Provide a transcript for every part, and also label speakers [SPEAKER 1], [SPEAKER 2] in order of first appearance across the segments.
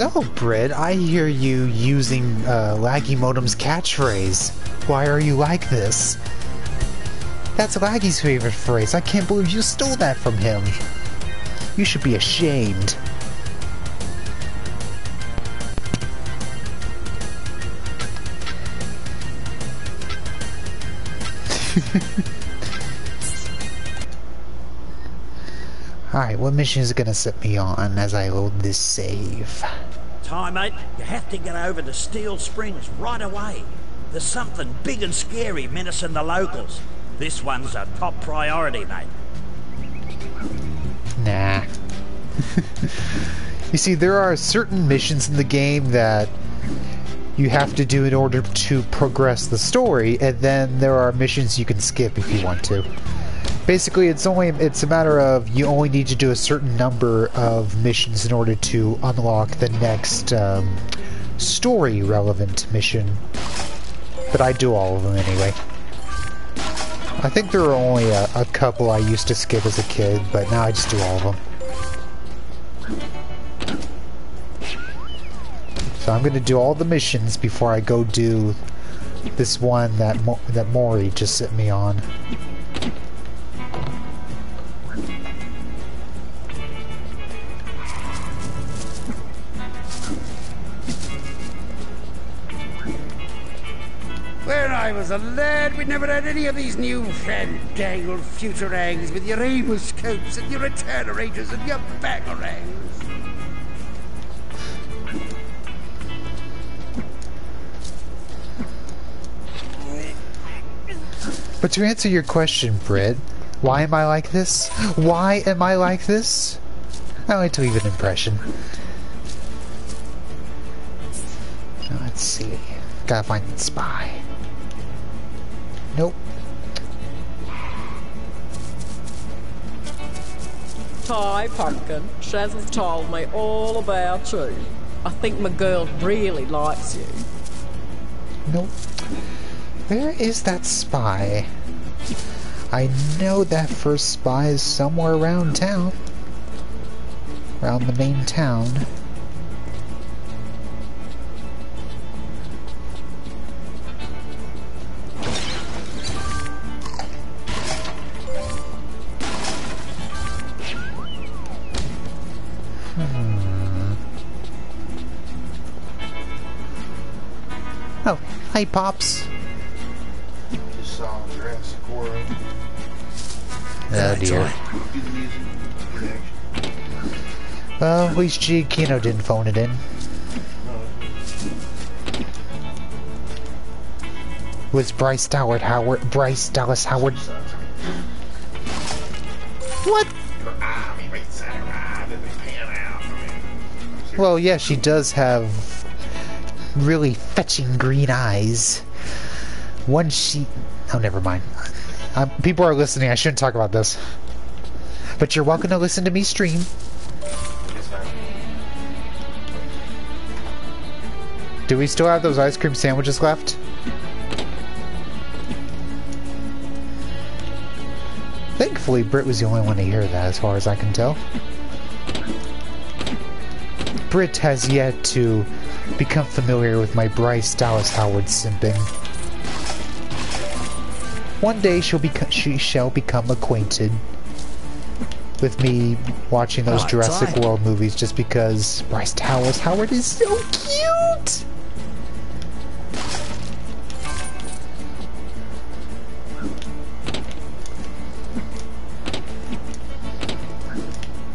[SPEAKER 1] So, Brit, I hear you using uh, Laggy Modem's catchphrase. Why are you like this? That's Laggy's favorite phrase. I can't believe you stole that from him. You should be ashamed. Alright, what mission is it gonna set me on as I load this save?
[SPEAKER 2] Ty, mate, you have to get over to Steel Springs right away. There's something big and scary menacing the locals. This one's a top priority, mate.
[SPEAKER 1] Nah. you see, there are certain missions in the game that you have to do in order to progress the story, and then there are missions you can skip if you want to. Basically, it's only it's a matter of you only need to do a certain number of missions in order to unlock the next um, story relevant mission. But I do all of them anyway. I think there were only a, a couple I used to skip as a kid, but now I just do all of them. So I'm gonna do all the missions before I go do this one that Mo that Maurie just sent me on.
[SPEAKER 3] I was a lad, we'd never had any of these new fandangled futurangs with your Amos coats and your Returnerators and your bangerangs.
[SPEAKER 1] But to answer your question, Britt, why am I like this? Why am I like this? I like to leave an impression. Let's see. Gotta find the spy. Nope.
[SPEAKER 4] Ty Pumpkin, Shaz has told me all about you. I think my girl really likes you.
[SPEAKER 1] Nope. Where is that spy? I know that first spy is somewhere around town. Around the main town. Hi, Pops.
[SPEAKER 5] Just saw Jurassic World.
[SPEAKER 1] Oh dear.
[SPEAKER 5] Do the music reaction.
[SPEAKER 1] Well, at least Giacchino didn't phone it in. Was Bryce Howard Howard Bryce Dallas Howard? What?
[SPEAKER 5] Your army rates that arrive and they pan out. I mean,
[SPEAKER 1] Well, yeah, she does have really fetching green eyes. One sheet. Oh, never mind. Uh, people are listening. I shouldn't talk about this. But you're welcome to listen to me stream. Do we still have those ice cream sandwiches left? Thankfully, Britt was the only one to hear that, as far as I can tell. Britt has yet to become familiar with my Bryce Dallas Howard simping. One day she'll beco- she shall become acquainted with me watching those
[SPEAKER 2] Oh,
[SPEAKER 1] Jurassic. World movies just because Bryce Dallas Howard is so cute.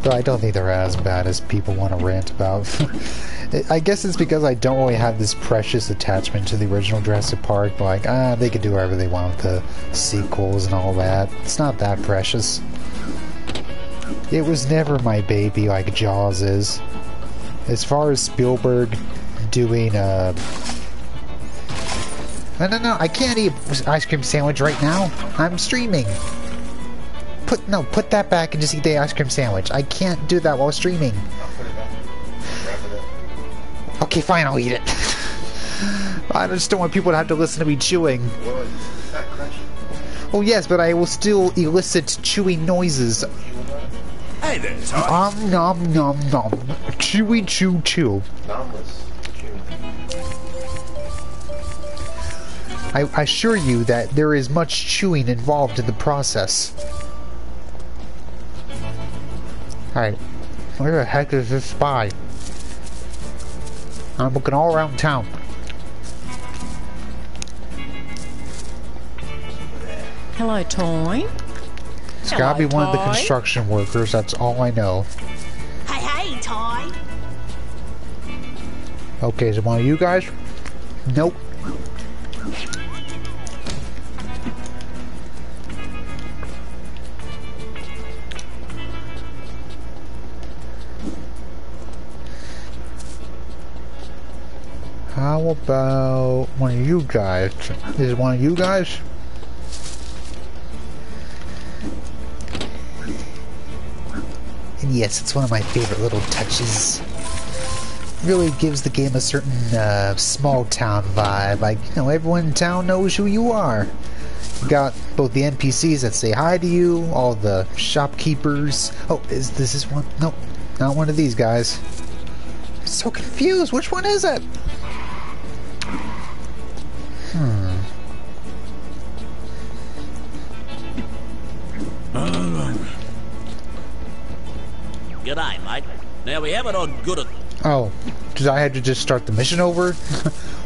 [SPEAKER 1] Though I don't think they're as bad as people want to rant about. I guess it's because I don't really have this precious attachment to the original Jurassic Park. Like, ah, they could do whatever they want with the sequels and all that. It's not that precious. It was never my baby like Jaws is. As far as Spielberg doing uh No no no, I can't eat ice cream sandwich right now. I'm streaming. Put no, put that back and just eat the ice cream sandwich. I can't do that while streaming.
[SPEAKER 5] I'll put it back. Wrap it up.
[SPEAKER 1] Okay, fine, I'll eat it. I just don't want people to have to listen to me chewing.
[SPEAKER 5] Well, is that crunchy?
[SPEAKER 1] Oh yes, but I will still elicit chewing noises.
[SPEAKER 5] You will not.
[SPEAKER 2] Hey there.
[SPEAKER 1] Om nom nom nom. chewy chew chew. I assure you that there is much chewing involved in the process. Alright. Where the heck is this spy? I'm looking all around town.
[SPEAKER 4] Hello, Toy.
[SPEAKER 1] It's gotta be
[SPEAKER 4] Hello,
[SPEAKER 1] one of the construction workers, that's all I know.
[SPEAKER 6] Hey, hey, Ty.
[SPEAKER 1] Okay, is it one of you guys? Nope. How about one of you guys? Is it one of you guys? And yes, it's one of my favorite little touches really gives the game a certain uh, small town vibe. Like, you know, everyone in town knows who you are. You got both the NPCs that say hi to you, all the shopkeepers. Oh, is this is one? Nope, not one of these guys. so confused. Which one is it? Hmm.
[SPEAKER 2] G'day, mate. Now we have it on good at
[SPEAKER 1] Oh, did I had to just start the mission over?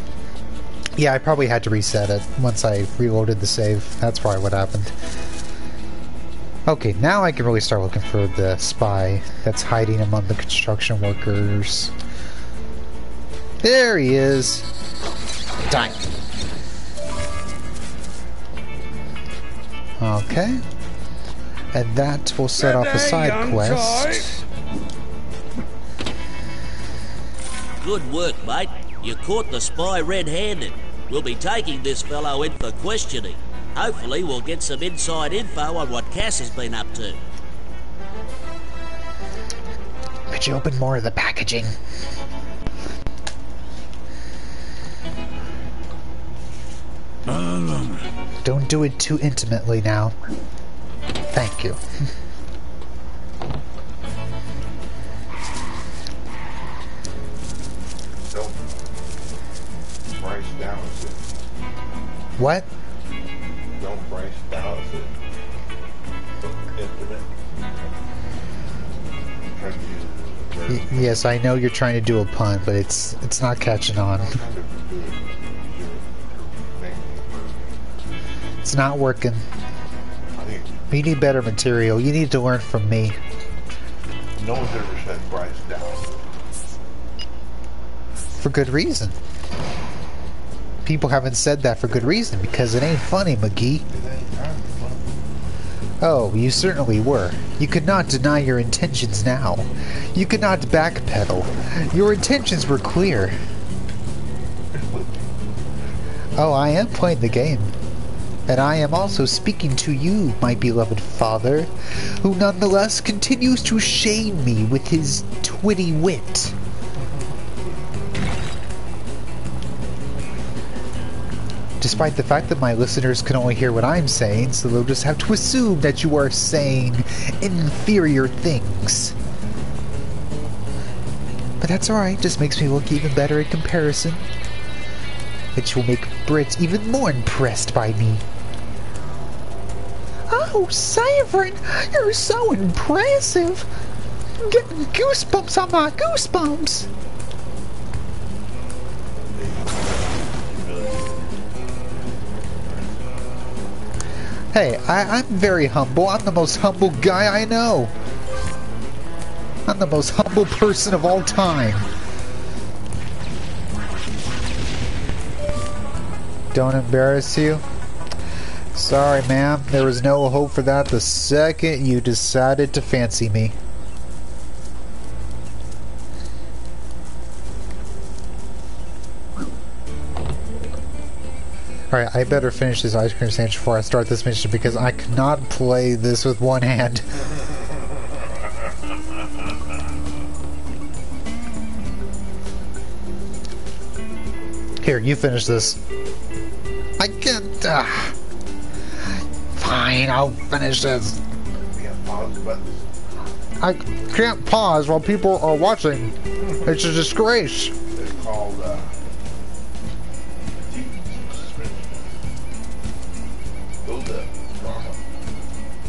[SPEAKER 1] yeah, I probably had to reset it once I reloaded the save. That's probably what happened. Okay, now I can really start looking for the spy that's hiding among the construction workers. There he is. Die. Okay. And that will set off a side quest.
[SPEAKER 2] good work, mate. You caught the spy red-handed. We'll be taking this fellow in for questioning. Hopefully we'll get some inside info on what Cass has been up to.
[SPEAKER 1] Could you open more of the packaging? Don't do it too intimately now. Thank you.
[SPEAKER 5] Don't. Bryce Dallas it.
[SPEAKER 1] What?
[SPEAKER 5] Don't Bryce Dallas it. Infinite. Trying to use it as a
[SPEAKER 1] Y-
[SPEAKER 5] verb.
[SPEAKER 1] yes, I know you're trying to do a pun, but it's it's not catching on. It's not working. You need better material. You need to learn from me.
[SPEAKER 5] no one's ever said Bryce down.
[SPEAKER 1] For good reason. People haven't said that for good reason because it ain't funny, McGee.
[SPEAKER 5] It ain't kind of fun.
[SPEAKER 1] Oh, you certainly were. You could not deny your intentions now. You could not backpedal. Your intentions were clear. Oh, I am playing the game. And I am also speaking to you, my beloved father, who nonetheless continues to shame me with his twitty wit. Despite the fact that my listeners can only hear what I'm saying, so they'll just have to assume that you are saying inferior things. But that's alright, just makes me look even better in comparison. Which will make Brits even more impressed by me. Oh, Severin, you're so impressive! I'm getting goosebumps on my goosebumps! Hey, I, I'm very humble. I'm the most humble guy I know. I'm the most humble person of all time. Don't embarrass you? Sorry, ma'am. There was no hope for that the second you decided to fancy me. Alright, I better finish this ice cream sandwich before I start this mission because I cannot play this with one hand. Here, you finish this. I can't. Uh, fine, I'll finish this. I can't pause while people are watching. It's a disgrace.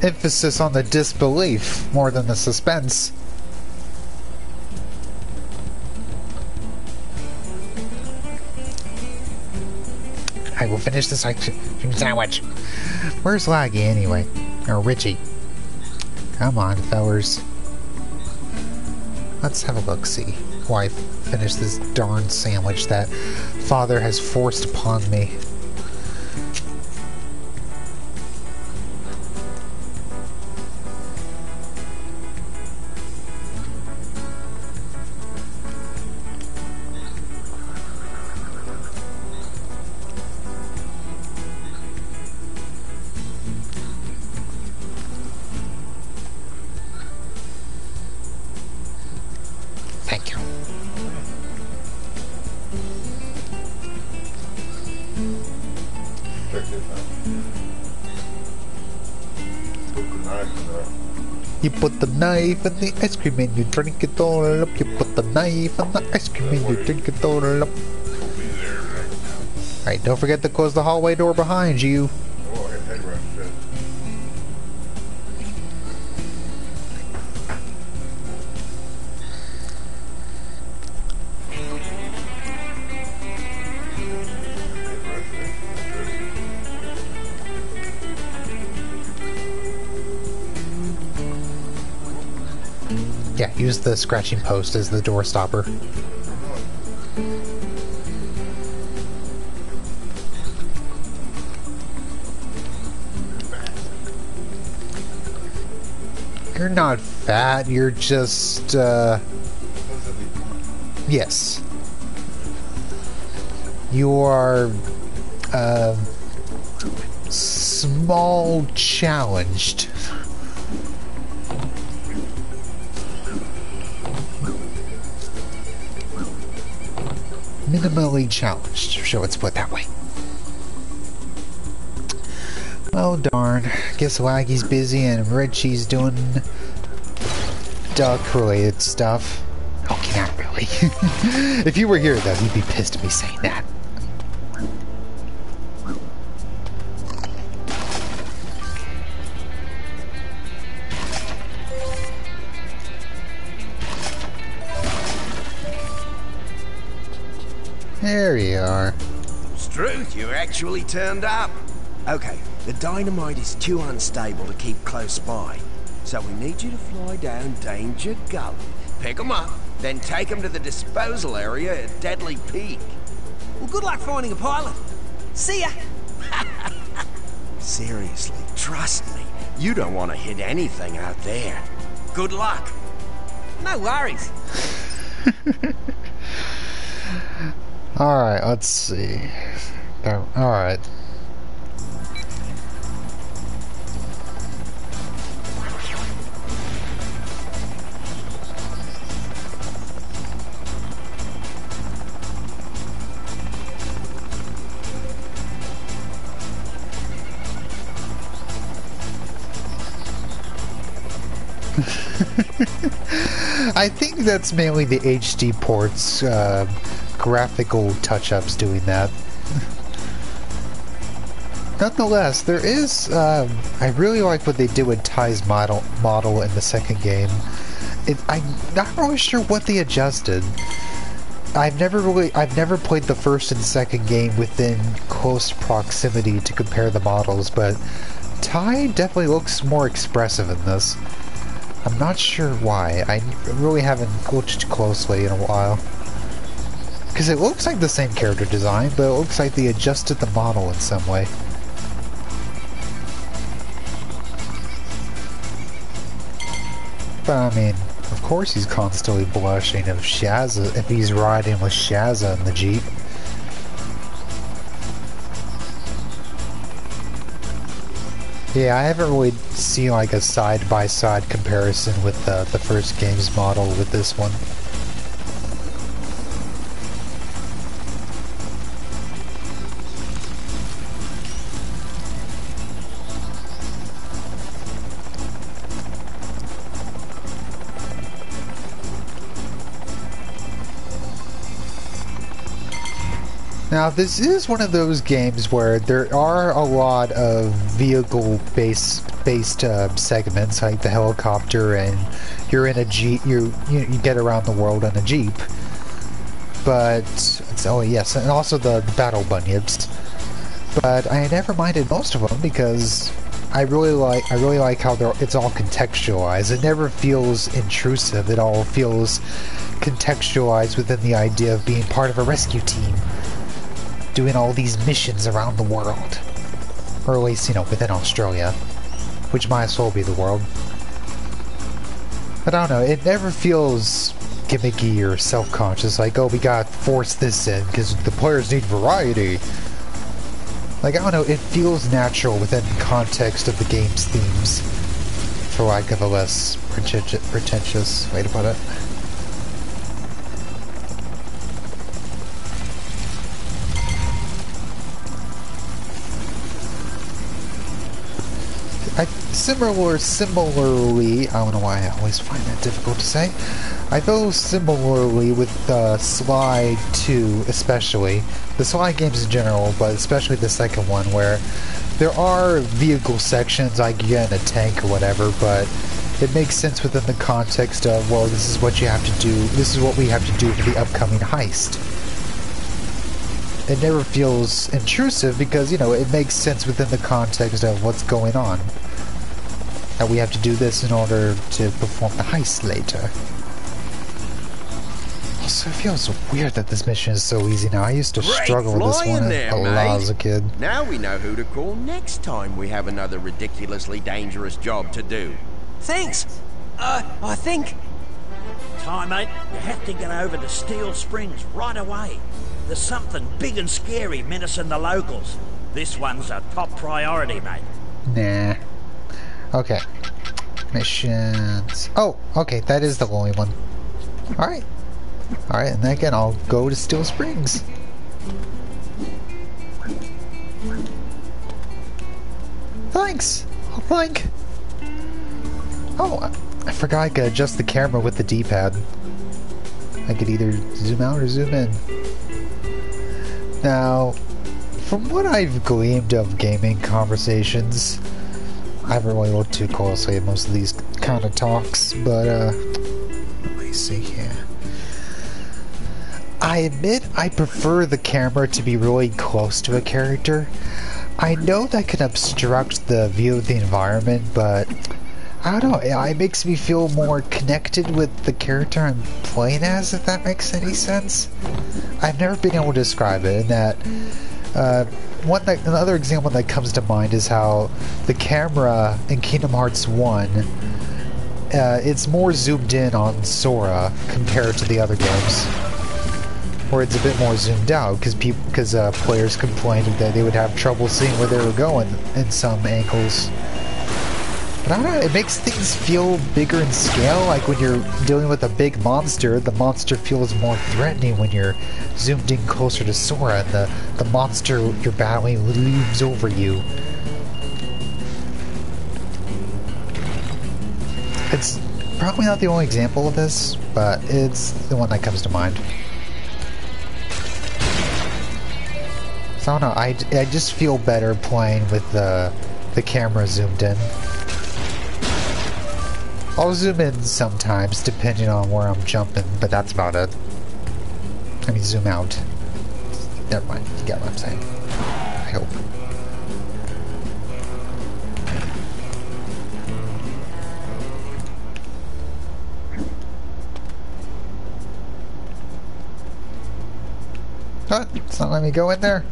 [SPEAKER 1] Emphasis on the disbelief more than the suspense. I will finish this sandwich. Where's Laggy anyway? Or Richie? Come on, fellers. Let's have a look see why I finish this darn sandwich that father has forced upon me.
[SPEAKER 5] Knife in
[SPEAKER 1] the ice cream and you drink it all up. You put the knife in the ice cream and you drink it all up. Alright, don't forget to close the hallway door behind you. The scratching post as the door stopper. You're not fat, you're just, uh, yes. You are, uh, small challenged. Minimally challenged. So let's put it that way. Oh darn. Guess Laggy's busy and Richie's doing duck-related stuff. Okay, not really. if you were here, though, you'd be pissed at me saying that.
[SPEAKER 7] Actually turned up. Okay, the dynamite is too unstable to keep close by. So we need you to fly down Danger Gully. pick them up, then take them to the disposal area at Deadly Peak.
[SPEAKER 8] Well, good luck finding a pilot. See ya.
[SPEAKER 7] Seriously, trust me. You don't want to hit anything out there. Good luck.
[SPEAKER 8] No worries.
[SPEAKER 1] Alright, let's see. Oh, Alright. I think that's mainly the HD ports, uh, graphical touch-ups doing that. Nonetheless, there is. Um, I really like what they did with Ty's model model in the second game. It, I'm not really sure what they adjusted. I've never really, I've never played the first and second game within close proximity to compare the models, but Ty definitely looks more expressive in this. I'm not sure why. I really haven't looked closely in a while. Because it looks like the same character design, but it looks like they adjusted the model in some way. But I mean, of course he's constantly blushing if Shazza, if he's riding with Shazza in the Jeep. Yeah, I haven't really seen like a side-by-side comparison with uh, the first game's model with this one. Now, this is one of those games where there are a lot of vehicle-based based uh, segments, like the helicopter, and you're in a jeep. You you, you get around the world in a jeep. But oh yes, and also the, the battle bunyips. But I never minded most of them because I really like I really like how it's all contextualized. It never feels intrusive. It all feels contextualized within the idea of being part of a rescue team doing all these missions around the world. Or at least, you know, within Australia. Which might as well be the world. But I don't know, it never feels gimmicky or self-conscious, like, oh, we gotta force this in, because the players need variety. Like, I don't know, it feels natural within context of the game's themes, for lack of a less pretentious way to put it. Similar, similarly, I don't know why I always find that difficult to say. I feel similarly with uh, Sly 2, especially. The Sly games in general, but especially the second one, where there are vehicle sections, like you get in a tank or whatever, but it makes sense within the context of, well, this is what you have to do, this is what we have to do for the upcoming heist it never feels intrusive because, you know, it makes sense within the context of what's going on. That we have to do this in order to perform the heist later. Also, it feels weird that this mission is so easy now. I used to
[SPEAKER 7] Great
[SPEAKER 1] struggle with this one
[SPEAKER 7] there,
[SPEAKER 1] a lot as a kid.
[SPEAKER 7] Now we know who to call next time we have another ridiculously dangerous job to do.
[SPEAKER 8] Thanks. Uh, I think...
[SPEAKER 2] Ty, mate, you have to get over to Steel Springs right away. There's something big and scary menacing the locals. This one's a top priority, mate.
[SPEAKER 1] Nah. Okay. Missions. Oh, okay, that is the only one. Alright. Alright, and then again, I'll go to Steel Springs. Thanks! Thank. Oh, I- I forgot I could adjust the camera with the D-pad. I could either zoom out or zoom in. Now, from what I've gleaned of gaming conversations, I haven't really looked too closely at most of these kind of talks, but uh, let me see here. I admit I prefer the camera to be really close to a character. I know that can obstruct the view of the environment, but I don't know, it makes me feel more connected with the character I'm playing as, if that makes any sense. I've never been able to describe it, in that uh, one that, another example that comes to mind is how the camera in Kingdom Hearts 1 uh, it's more zoomed in on Sora compared to the other games, where it's a bit more zoomed out because people because uh, players complained that they would have trouble seeing where they were going in some angles. It makes things feel bigger in scale. Like when you're dealing with a big monster, the monster feels more threatening when you're zoomed in closer to Sora and the, the monster you're battling looms over you. It's probably not the only example of this, but it's the one that comes to mind. So I don't know, I, I just feel better playing with the, the camera zoomed in. I'll zoom in sometimes, depending on where I'm jumping, but that's about it. I mean, zoom out. Never mind, you get what I'm saying. I hope. What? It's not letting me go in there?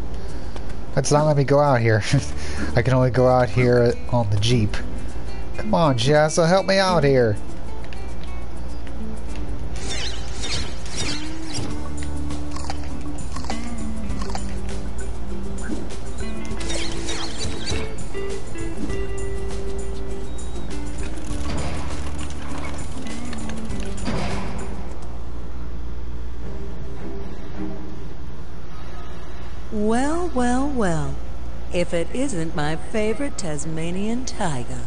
[SPEAKER 1] It's not letting me go out here. I can only go out here on the Jeep. Come on, Shazza, help me out here.
[SPEAKER 9] Well, well, well. If it isn't my favorite Tasmanian tiger.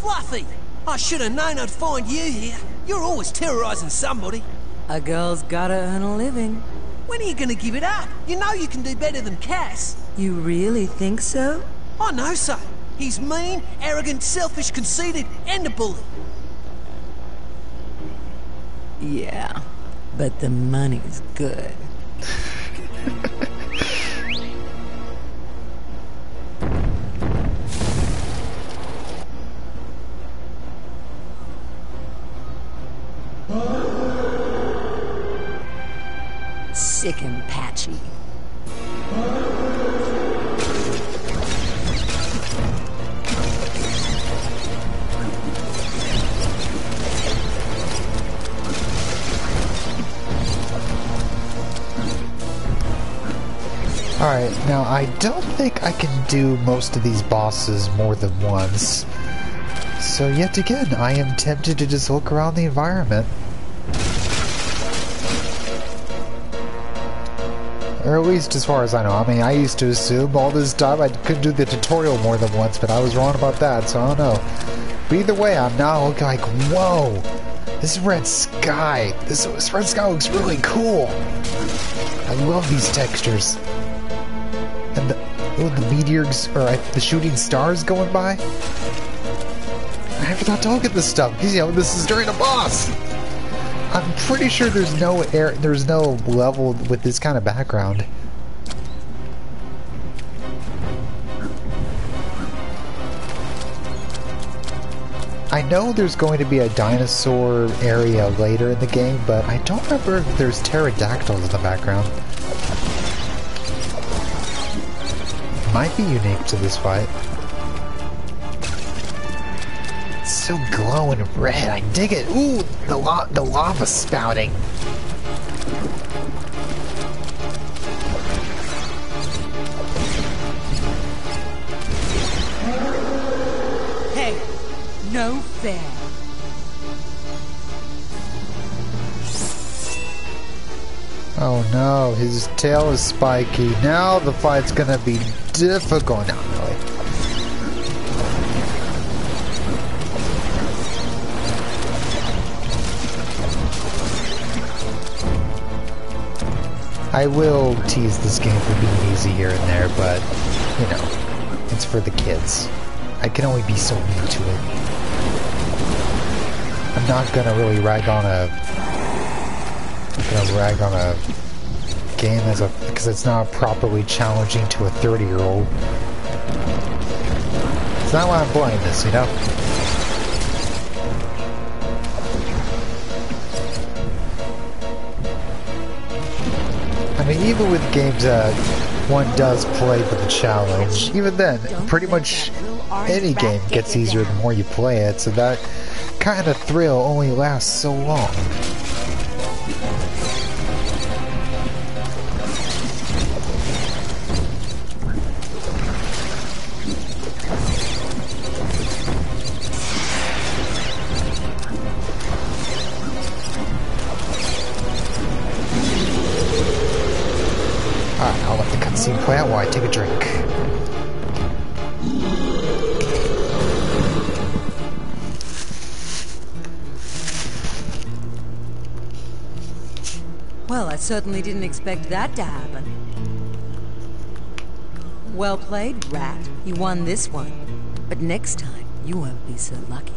[SPEAKER 8] Fluffy! I should have known I'd find you here. You're always terrorizing somebody.
[SPEAKER 9] A girl's gotta earn a living.
[SPEAKER 8] When are you gonna give it up? You know you can do better than Cass.
[SPEAKER 9] You really think so?
[SPEAKER 8] I know so. He's mean, arrogant, selfish, conceited, and a bully.
[SPEAKER 9] Yeah, but the money's good.
[SPEAKER 1] Alright, now I don't think I can do most of these bosses more than once. So yet again, I am tempted to just look around the environment. Or at least as far as I know. I mean, I used to assume all this time I could do the tutorial more than once, but I was wrong about that, so I don't know. But either way, I'm now looking like, whoa! This red sky! This, this red sky looks really cool! I love these textures. And the, oh, the meteors, or uh, the shooting stars going by? I forgot to look at this stuff, because, you know, this is during a boss! I'm pretty sure there's no air, there's no level with this kind of background. I know there's going to be a dinosaur area later in the game, but I don't remember if there's pterodactyls in the background. Might be unique to this fight. Glowing red, I dig it. Ooh, the, la the lava spouting.
[SPEAKER 9] Hey, no fair.
[SPEAKER 1] Oh no, his tail is spiky. Now the fight's gonna be difficult. I will tease this game for being easy here and there, but, you know, it's for the kids. I can only be so mean to it. I'm not gonna really rag on a... I'm gonna rag on a game as a because it's not properly challenging to a 30 year old. It's not why I'm playing this, you know? Mean, even with games that one does play for the challenge, even then, pretty much any game gets easier the more you play it, so that kind of thrill only lasts so long.
[SPEAKER 9] Certainly didn't expect that to happen. Well played, Rat. You won this one. But next time, you won't be so lucky.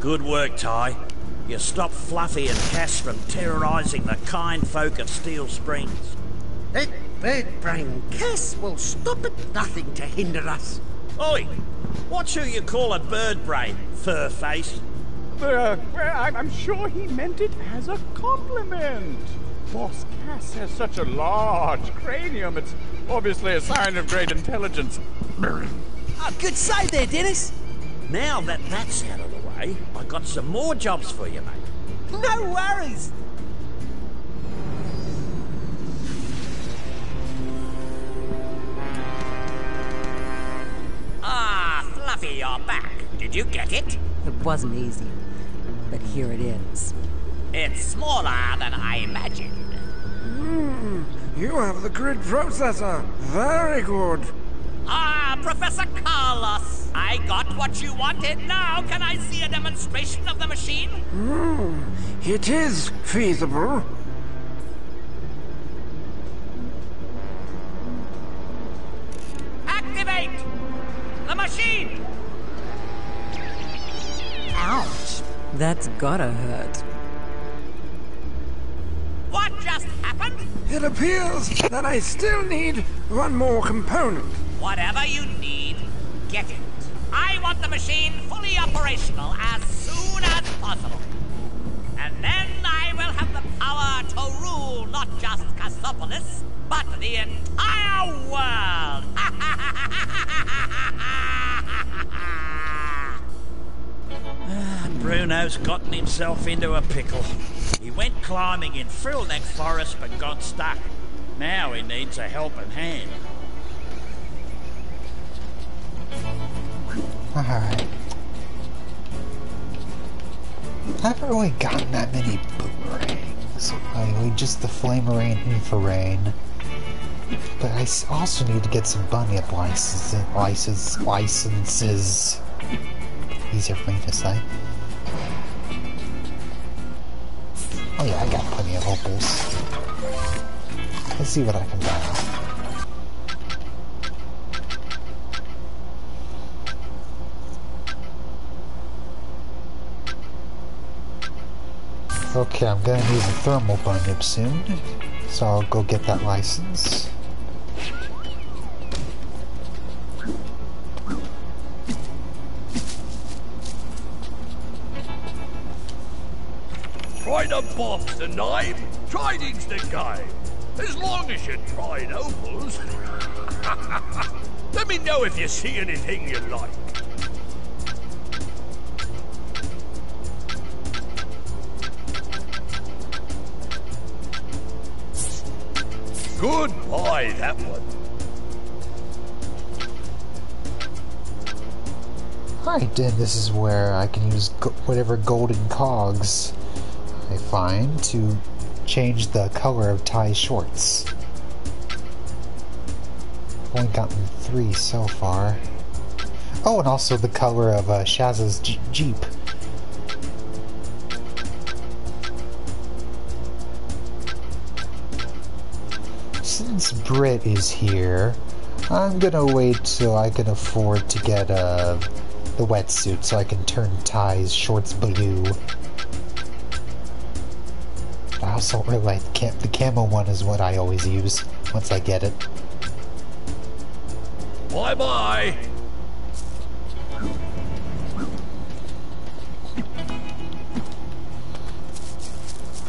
[SPEAKER 2] Good work, Ty. You stopped Fluffy and Cass from terrorising the kind folk of Steel Springs.
[SPEAKER 3] That bird brain Cass will stop at nothing to hinder us.
[SPEAKER 2] Oi! What's who you call a bird brain, fur face?
[SPEAKER 5] Uh, well, I'm, I'm sure he meant it as a compliment. Boss Cass has such a large cranium. It's obviously a sign of great intelligence.
[SPEAKER 8] Oh, good save there, Dennis.
[SPEAKER 2] Now that that's out of the way, I got some more jobs for you, mate.
[SPEAKER 8] No worries.
[SPEAKER 2] Fluffy, you're back. Did you get it?
[SPEAKER 9] It wasn't easy. But here it is.
[SPEAKER 2] It's smaller than I imagined.
[SPEAKER 3] Hmm, you have the grid processor. Very good.
[SPEAKER 2] Ah, Professor Carlos. I got what you wanted. Now, can I see a demonstration of the machine?
[SPEAKER 10] Hmm, it is feasible.
[SPEAKER 2] The machine.
[SPEAKER 9] Ouch. That's gotta hurt.
[SPEAKER 2] What just happened?
[SPEAKER 10] It appears that I still need one more component.
[SPEAKER 2] Whatever you need, get it. I want the machine fully operational as soon as possible. And then I will have the power to rule not just Cassopolis, but the entire world.
[SPEAKER 11] Ah, Bruno's gotten himself into a pickle. He went climbing in Frillneck Forest but got stuck. Now he needs a helping hand.
[SPEAKER 1] Alright. I haven't really gotten that many boomerangs. Like, just the flame Flamerang Infrarang. But I also need to get some Bunyip licenses. licenses, licenses. Easier for me to say. Oh yeah, I got plenty of opals. Let's see what I can buy. Okay, I'm gonna need a thermal bunyip soon, so I'll go get that license.
[SPEAKER 12] Try the box the name, trading's the game. As long as you tried opals. Let me know if you see anything you like. Goodbye, that one.
[SPEAKER 1] Right, and this is where I can use whatever golden cogs I find to change the color of Ty's shorts. Only gotten three so far. Oh, and also the color of uh, Shaz's J Jeep. Since Brit is here, I'm gonna wait till I can afford to get uh, the wetsuit so I can turn Ty's shorts blue. I also really like the, cam the camo one is what I always use once I get it.
[SPEAKER 12] Bye bye.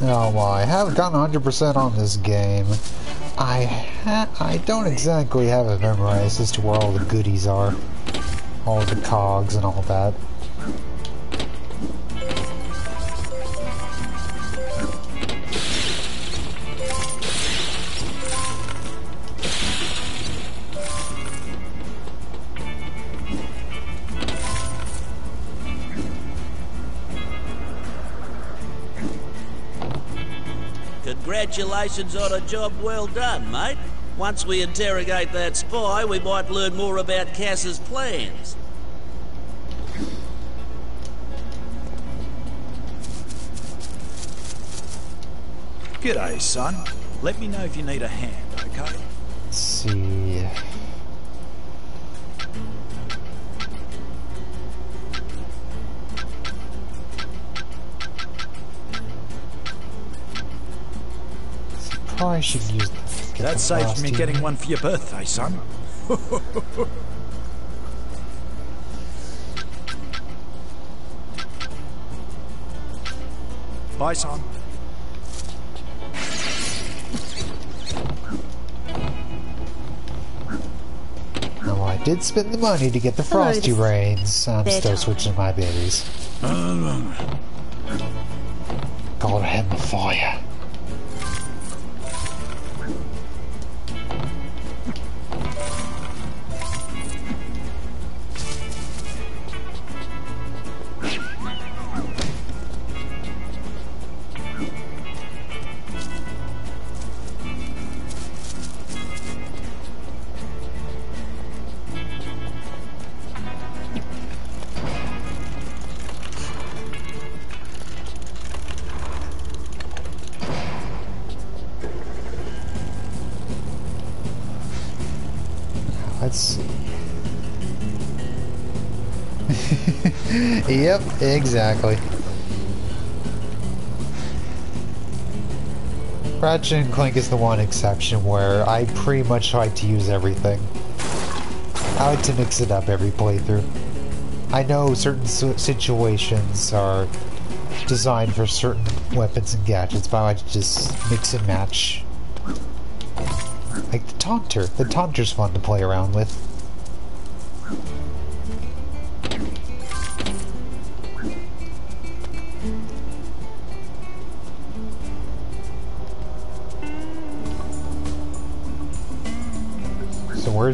[SPEAKER 1] Oh, well, I have gotten 100% on this game. I I don't exactly have it memorized as to where all the goodies are. All the cogs and all that.
[SPEAKER 13] Congratulations on a job well done, mate. Once we interrogate that spy, we might learn more about Cass's plans.
[SPEAKER 11] G'day, son. Let me know if you need a hand, okay?
[SPEAKER 1] Let's see. Probably should use get
[SPEAKER 11] That
[SPEAKER 1] the
[SPEAKER 11] saves me
[SPEAKER 1] frosty.
[SPEAKER 11] getting one for your birthday, son. Bye, son.
[SPEAKER 1] Oh, I did spend the money to get the frosty
[SPEAKER 9] it's
[SPEAKER 1] rains. I'm still
[SPEAKER 9] bedtime.
[SPEAKER 1] switching my babies. God have the fire. Yep, exactly. Ratchet and Clank is the one exception where I pretty much like to use everything. I like to mix it up every playthrough. I know certain situations are designed for certain weapons and gadgets, but I like to just mix and match. Like the Taunter. The Taunter's fun to play around with.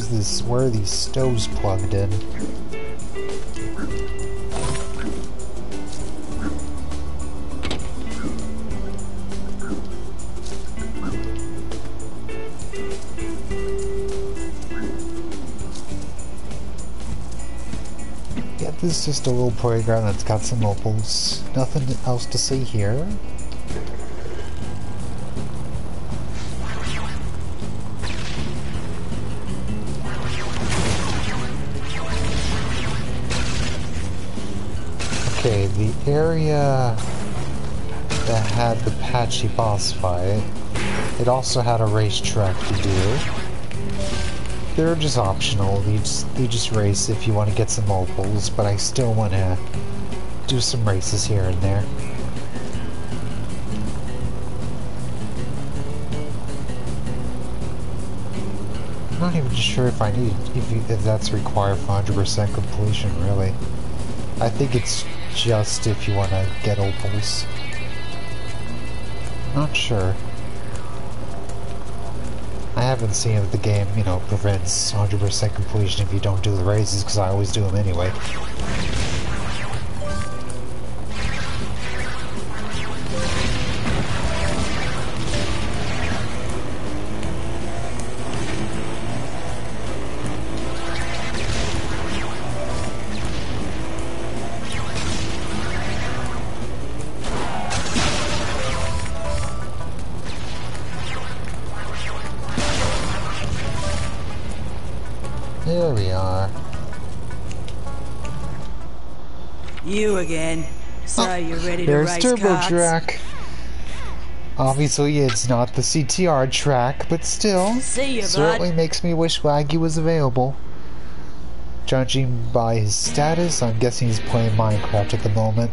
[SPEAKER 1] Where's this, where are these stoves plugged in? Yeah, this is just a little playground that's got some opals. Nothing else to see here. Boss fight, it also had a racetrack to do. They're just optional, you just, you just race if you want to get some opals, but I still want to do some races here and there. I'm not even sure if I need, if, you, if that's required for 100% completion, really. I think it's just if you want to get opals. Not sure. I haven't seen if the game, you know, prevents 100% completion if you don't do the raises, because I always do them anyway.
[SPEAKER 8] You again. So oh, you're ready to
[SPEAKER 1] There's Turbo
[SPEAKER 8] karts?
[SPEAKER 1] Track. Obviously, it's not the CTR track, but still,
[SPEAKER 8] See ya, bud.
[SPEAKER 1] certainly makes me wish Waggy was available. Judging by his status, I'm guessing he's playing Minecraft at the moment.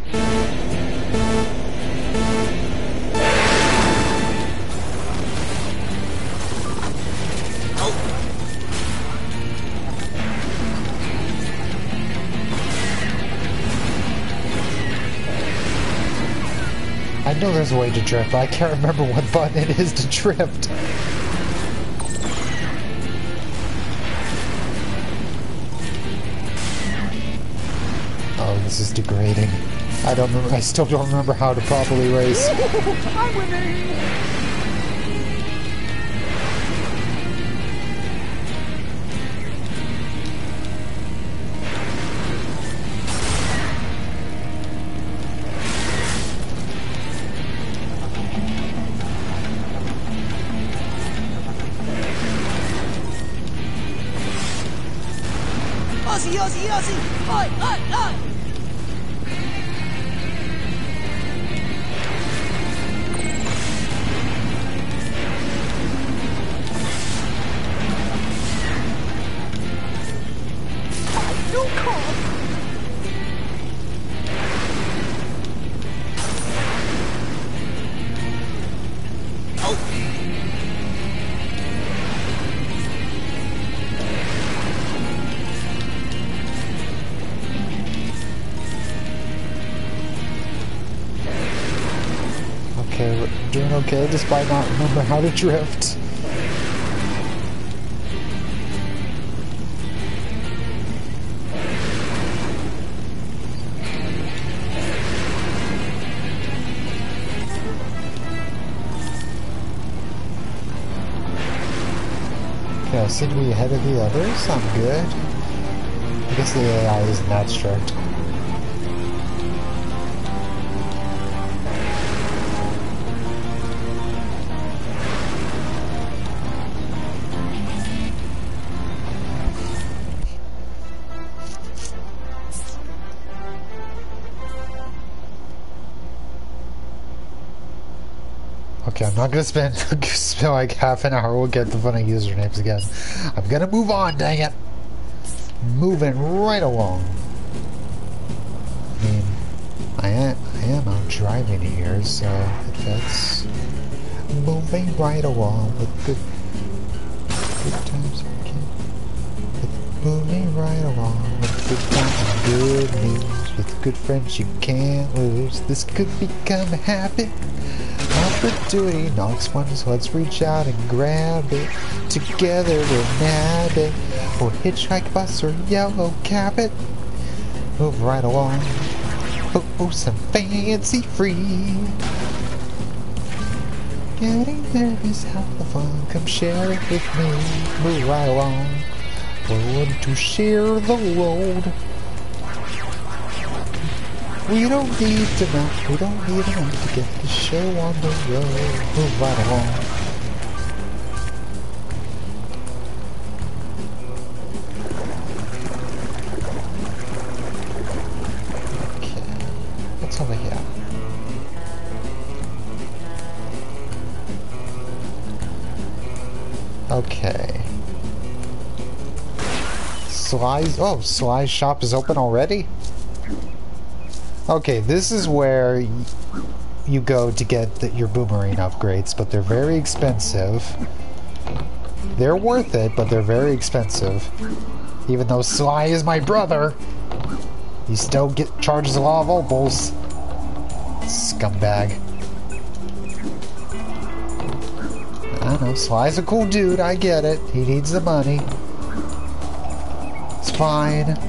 [SPEAKER 1] There's a way to drift, but I can't remember what button it is to drift. Oh, this is degrading. I don't remember, I still don't remember how to properly race.
[SPEAKER 5] I'm winning!
[SPEAKER 1] Despite not remember how to drift. Okay, I seem to be ahead of the others. I'm good. I guess the AI isn't that strict. Not gonna spend, spend like half an hour. We'll get the funny usernames again. I'm gonna move on, dang it. Moving right along. I mean, I am, I am out driving here, so if that's moving right along with good, good times. With moving right along with good times good news. With good friends you can't lose. This could become a habit. Opportunity knocks one, so let's reach out and grab it. Together we'll nab it. Or hitchhike bus or yellow cab it. Move right along. Oh, oh some fancy free. Getting there is half the fun. Come share it with me. Move right along. Willing to share the load. We don't need to know. We don't need a map to get the show on the road. Move right along. Okay. Sly's, oh, Sly's shop is open already? Okay, this is where you go to get the, your boomerang upgrades, but they're very expensive. They're worth it, but they're very expensive. Even though Sly is my brother, he still get charges a lot of opals. Scumbag. I know, Sly's a cool dude, I get it. He needs the money. It's fine.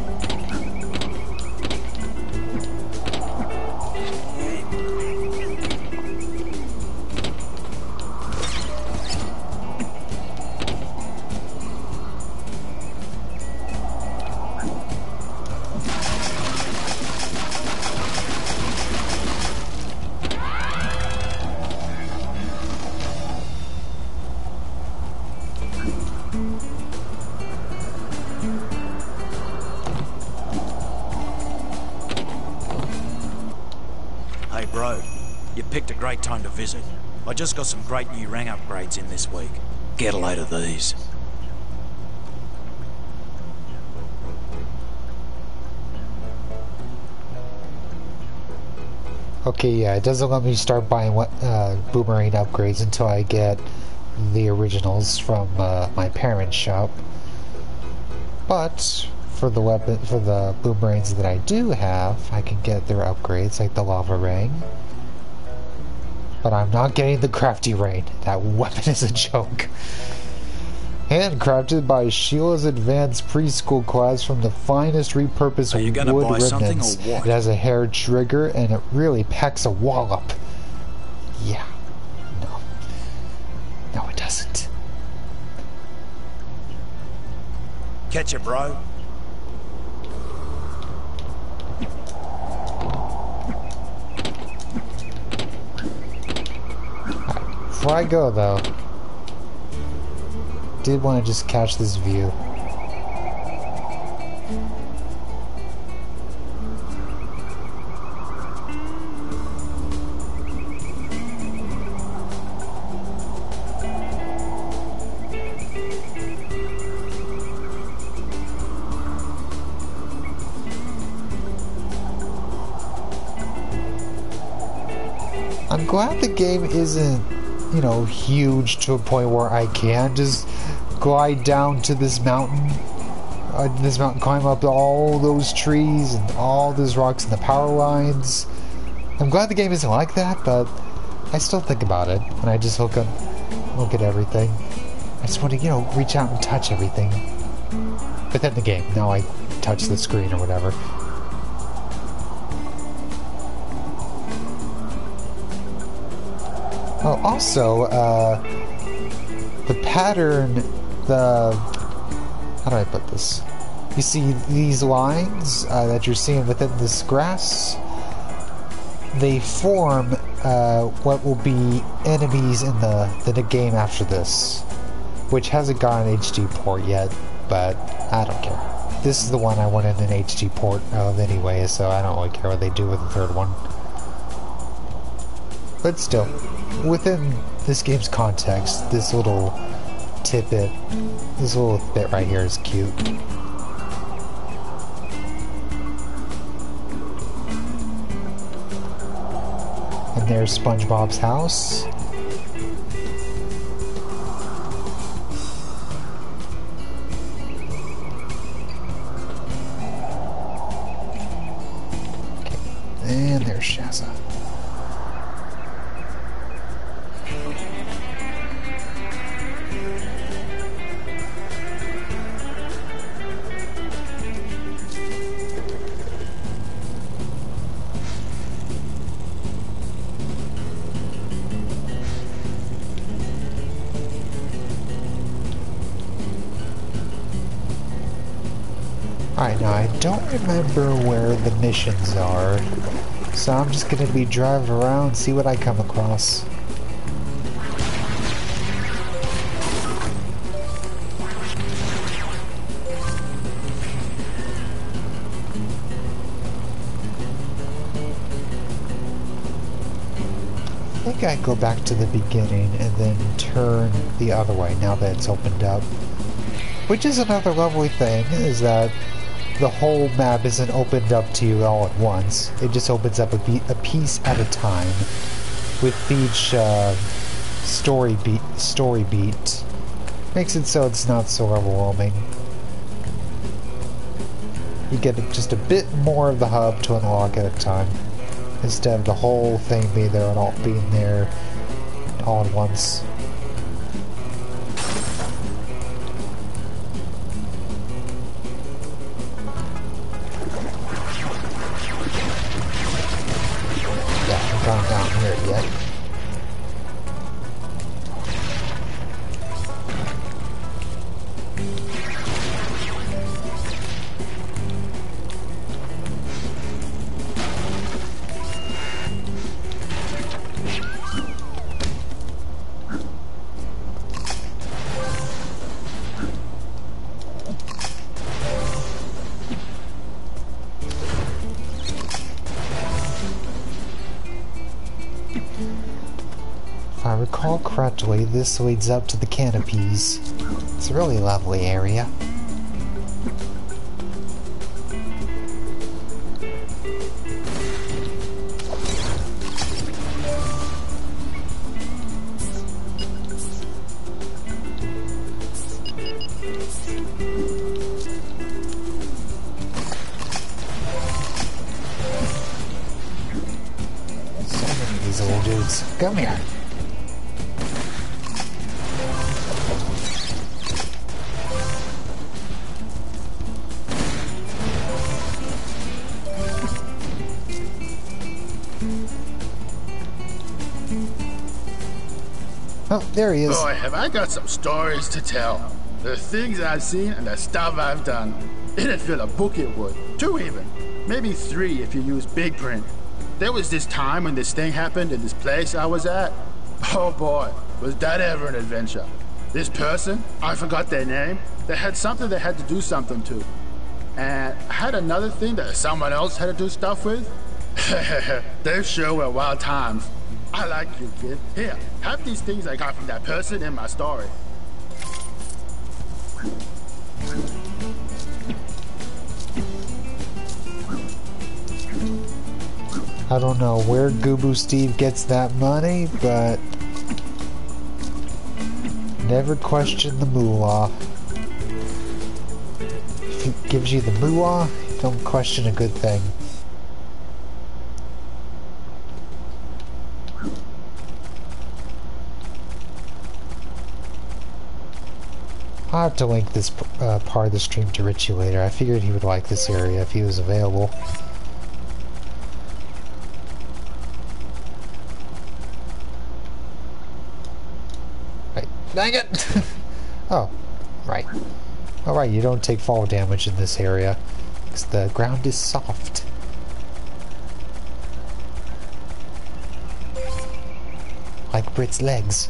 [SPEAKER 11] Just got some great new rang upgrades in this week. Get a load of these.
[SPEAKER 1] Okay, yeah, it doesn't let me start buying what uh, boomerang upgrades until I get the originals from uh, my parents' shop. But for the weapon, for the boomerangs that I do have, I can get their upgrades like the Lavarang. But I'm not getting the Craftyrang. That weapon is a joke. Handcrafted by Sheila's advanced preschool class from the finest repurposed
[SPEAKER 11] Are you gonna
[SPEAKER 1] wood
[SPEAKER 11] buy something
[SPEAKER 1] remnants.
[SPEAKER 11] or what?
[SPEAKER 1] It has a hair trigger and it really packs a wallop. Yeah. No. No, it doesn't.
[SPEAKER 11] Catch it, bro.
[SPEAKER 1] Before I go, though, did want to just catch this view. I'm glad the game isn't, you know, huge to a point where I can just glide down to this mountain, uh, this mountain, climb up all those trees and all those rocks and the power lines. I'm glad the game isn't like that, but I still think about it when I just look up, look at everything. I just want to, you know, reach out and touch everything. Within the game, now I touch the screen or whatever. Oh, also, uh, the pattern, the, how do I put this? You see these lines uh, that you're seeing within this grass? They form uh, what will be enemies in the, the game after this, which hasn't got an HD port yet, but I don't care. This is the one I wanted an HD port of anyway, so I don't really care what they do with the third one. But still, within this game's context, this little tidbit, this little bit right here is cute. And there's SpongeBob's house. And there's Shazza. Missions are, so I'm just gonna be driving around, see what I come across. I think I go back to the beginning and then turn the other way now that it's opened up. Which is another lovely thing, is that the whole map isn't opened up to you all at once. It just opens up a, a piece at a time, with each uh, story beat. Story beat makes it so it's not so overwhelming. You get just a bit more of the hub to unlock at a time, instead of the whole thing being there and all being there all at once. This leads up to the canopies. It's a really lovely area. There.
[SPEAKER 14] Boy, have I got some stories to tell. The things I've seen and the stuff I've done. It'd fill a book, it would. Two even. Maybe three if you use big print. There was this time when this thing happened in this place I was at. Oh boy, was that ever an adventure. This person, I forgot their name, they had something they had to do something to. And had another thing that someone else had to do stuff with. they sure were wild times. I like you, kid. Here, have these things I got from that person in my story.
[SPEAKER 1] I don't know where Goobu Steve gets that money, but never question the moolah. If it gives you the moolah, don't question a good thing. I'll have to link this uh, part of the stream to Richie later. I figured he would like this area if he was available. Right. Dang it! oh, right. Alright, you don't take fall damage in this area. Because the ground is soft. Like Brit's legs.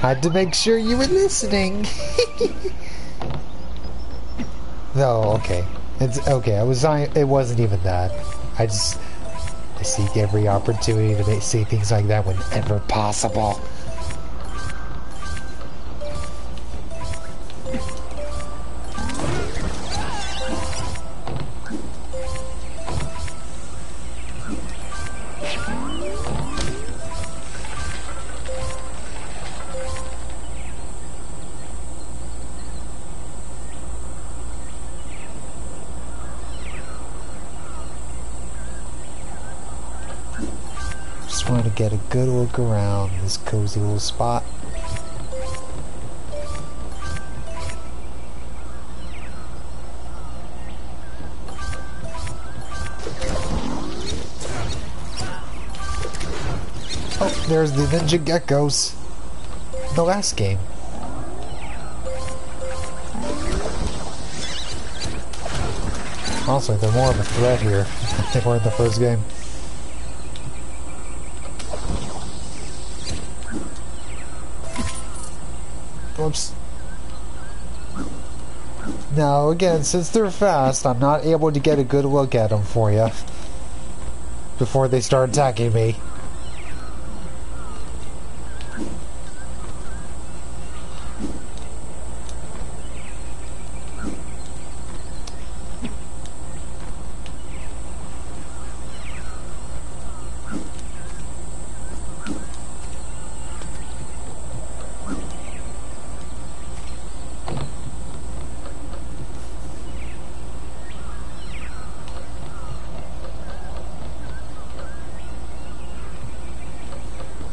[SPEAKER 1] Had to make sure you were listening. no, okay. It's okay. I was. I, it wasn't even that. I just. I seek every opportunity to say things like that whenever possible. Good look around this cozy little spot. Oh, there's the ninja geckos. The last game. Also, they're more of a threat here they were in the first game. Whoops. Now, again, since they're fast, I'm not able to get a good look at them for you before they start attacking me.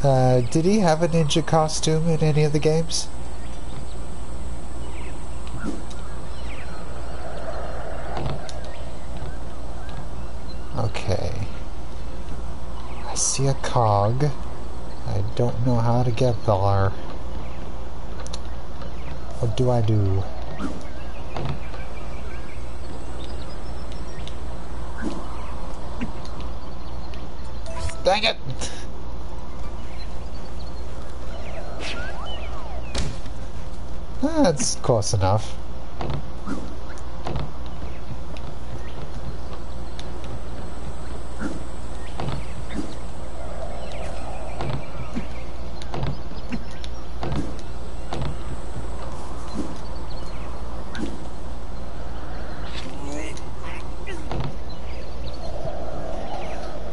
[SPEAKER 1] Uh, did he have a ninja costume in any of the games? Okay. I see a cog. I don't know how to get there. What do I do? Dang it! That's close enough.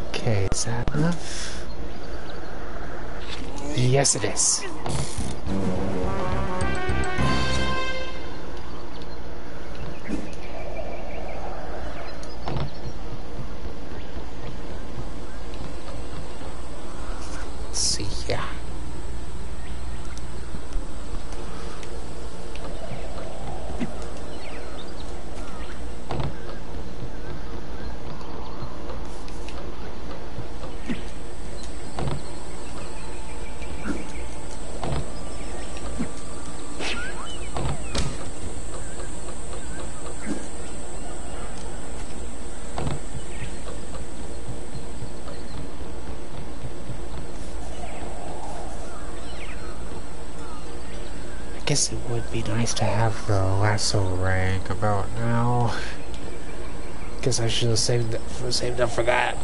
[SPEAKER 1] Okay, is that enough? Yes, it is. Let's see, yeah. I guess it would be nice to have the lasso rank about now. Guess I should have saved saved up for that.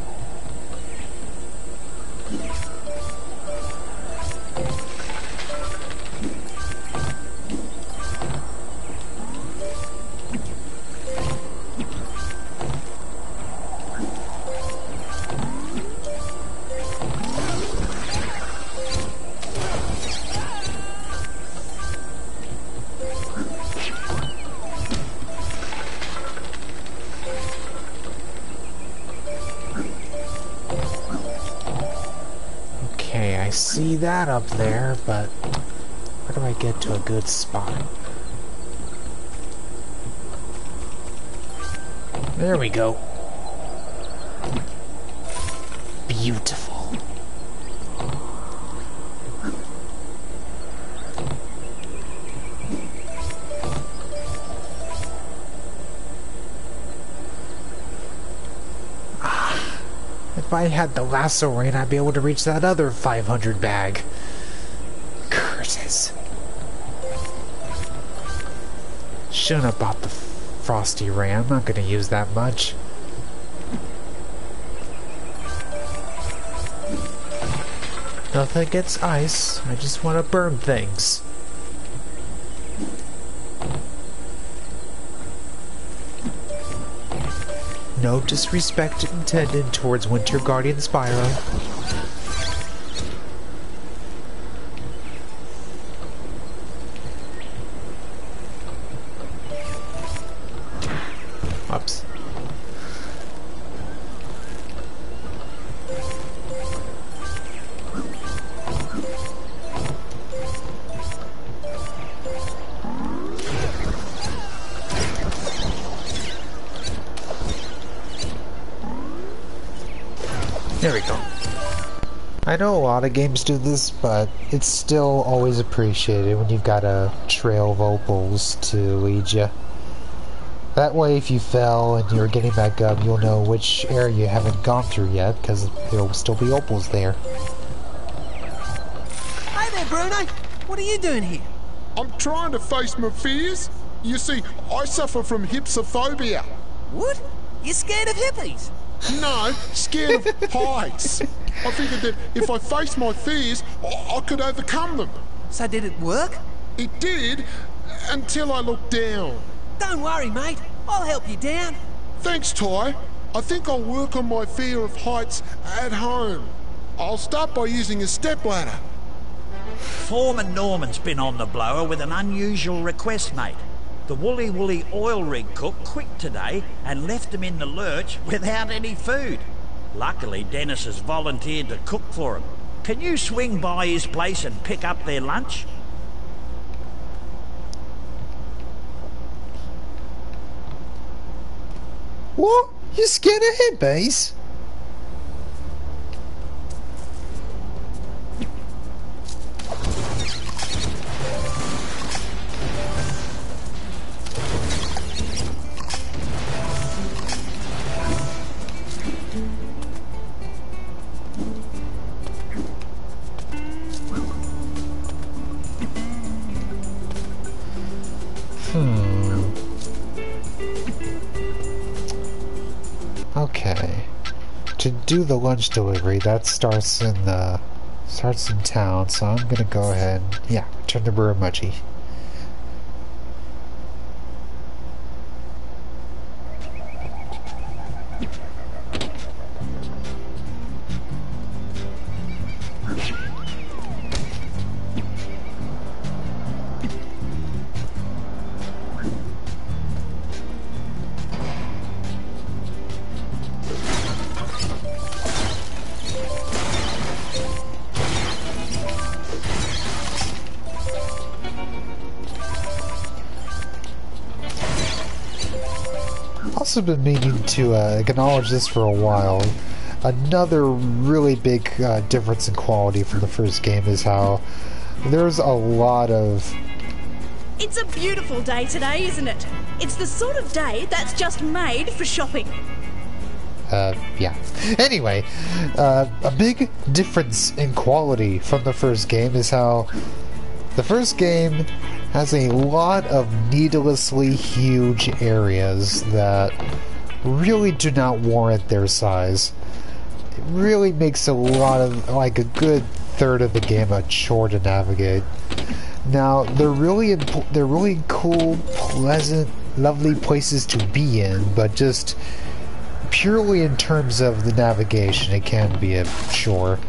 [SPEAKER 1] Up there, but where do I get to a good spot? There we go. Beautiful. Ah, if I had the lasso ring, I'd be able to reach that other 500 bag. Shouldn't have bought the Frostyrang. I'm not gonna use that much. Nothing against ice. I just want to burn things. No disrespect intended towards Winter Guardian Spyro. Lot of games do this, but it's still always appreciated when you've got a trail of opals to lead you. That way, if you fell and you're getting back up, you'll know which area you haven't gone through yet, because there'll still be opals there.
[SPEAKER 8] Hey there, Bruno. What are you doing here?
[SPEAKER 15] I'm trying to face my fears. You see, I suffer from hypsophobia.
[SPEAKER 8] What? You're scared of hippies?
[SPEAKER 15] No, scared of heights. I figured that if I faced my fears, I, I could overcome them.
[SPEAKER 8] So did it work?
[SPEAKER 15] It did, until I looked down.
[SPEAKER 8] Don't worry, mate. I'll help you down.
[SPEAKER 15] Thanks, Ty. I think I'll work on my fear of heights at home. I'll start by using a stepladder.
[SPEAKER 11] Foreman Norman's been on the blower with an unusual request, mate. The Woolly Woolly oil rig cook quit today and left him in the lurch without any food. Luckily, Dennis has volunteered to cook for him. Can you swing by his place and pick up their lunch?
[SPEAKER 1] What? You scared of? Hmm. Do the lunch delivery, that starts in the starts in town, so I'm gonna go ahead yeah, return to Burramudgee. Also been meaning to uh, acknowledge this for a while. Another really big uh, difference in quality from the first game is how there's a lot of
[SPEAKER 6] It's a beautiful day today, isn't it? It's the sort of day that's just made for shopping.
[SPEAKER 1] uh, yeah. Anyway, uh, a big difference in quality from the first game is how the first game has a lot of needlessly huge areas that really do not warrant their size. It really makes a lot of, like a good third of the game a chore to navigate. Now they're really they're really cool, pleasant, lovely places to be in, but just purely in terms of the navigation, it can be a chore.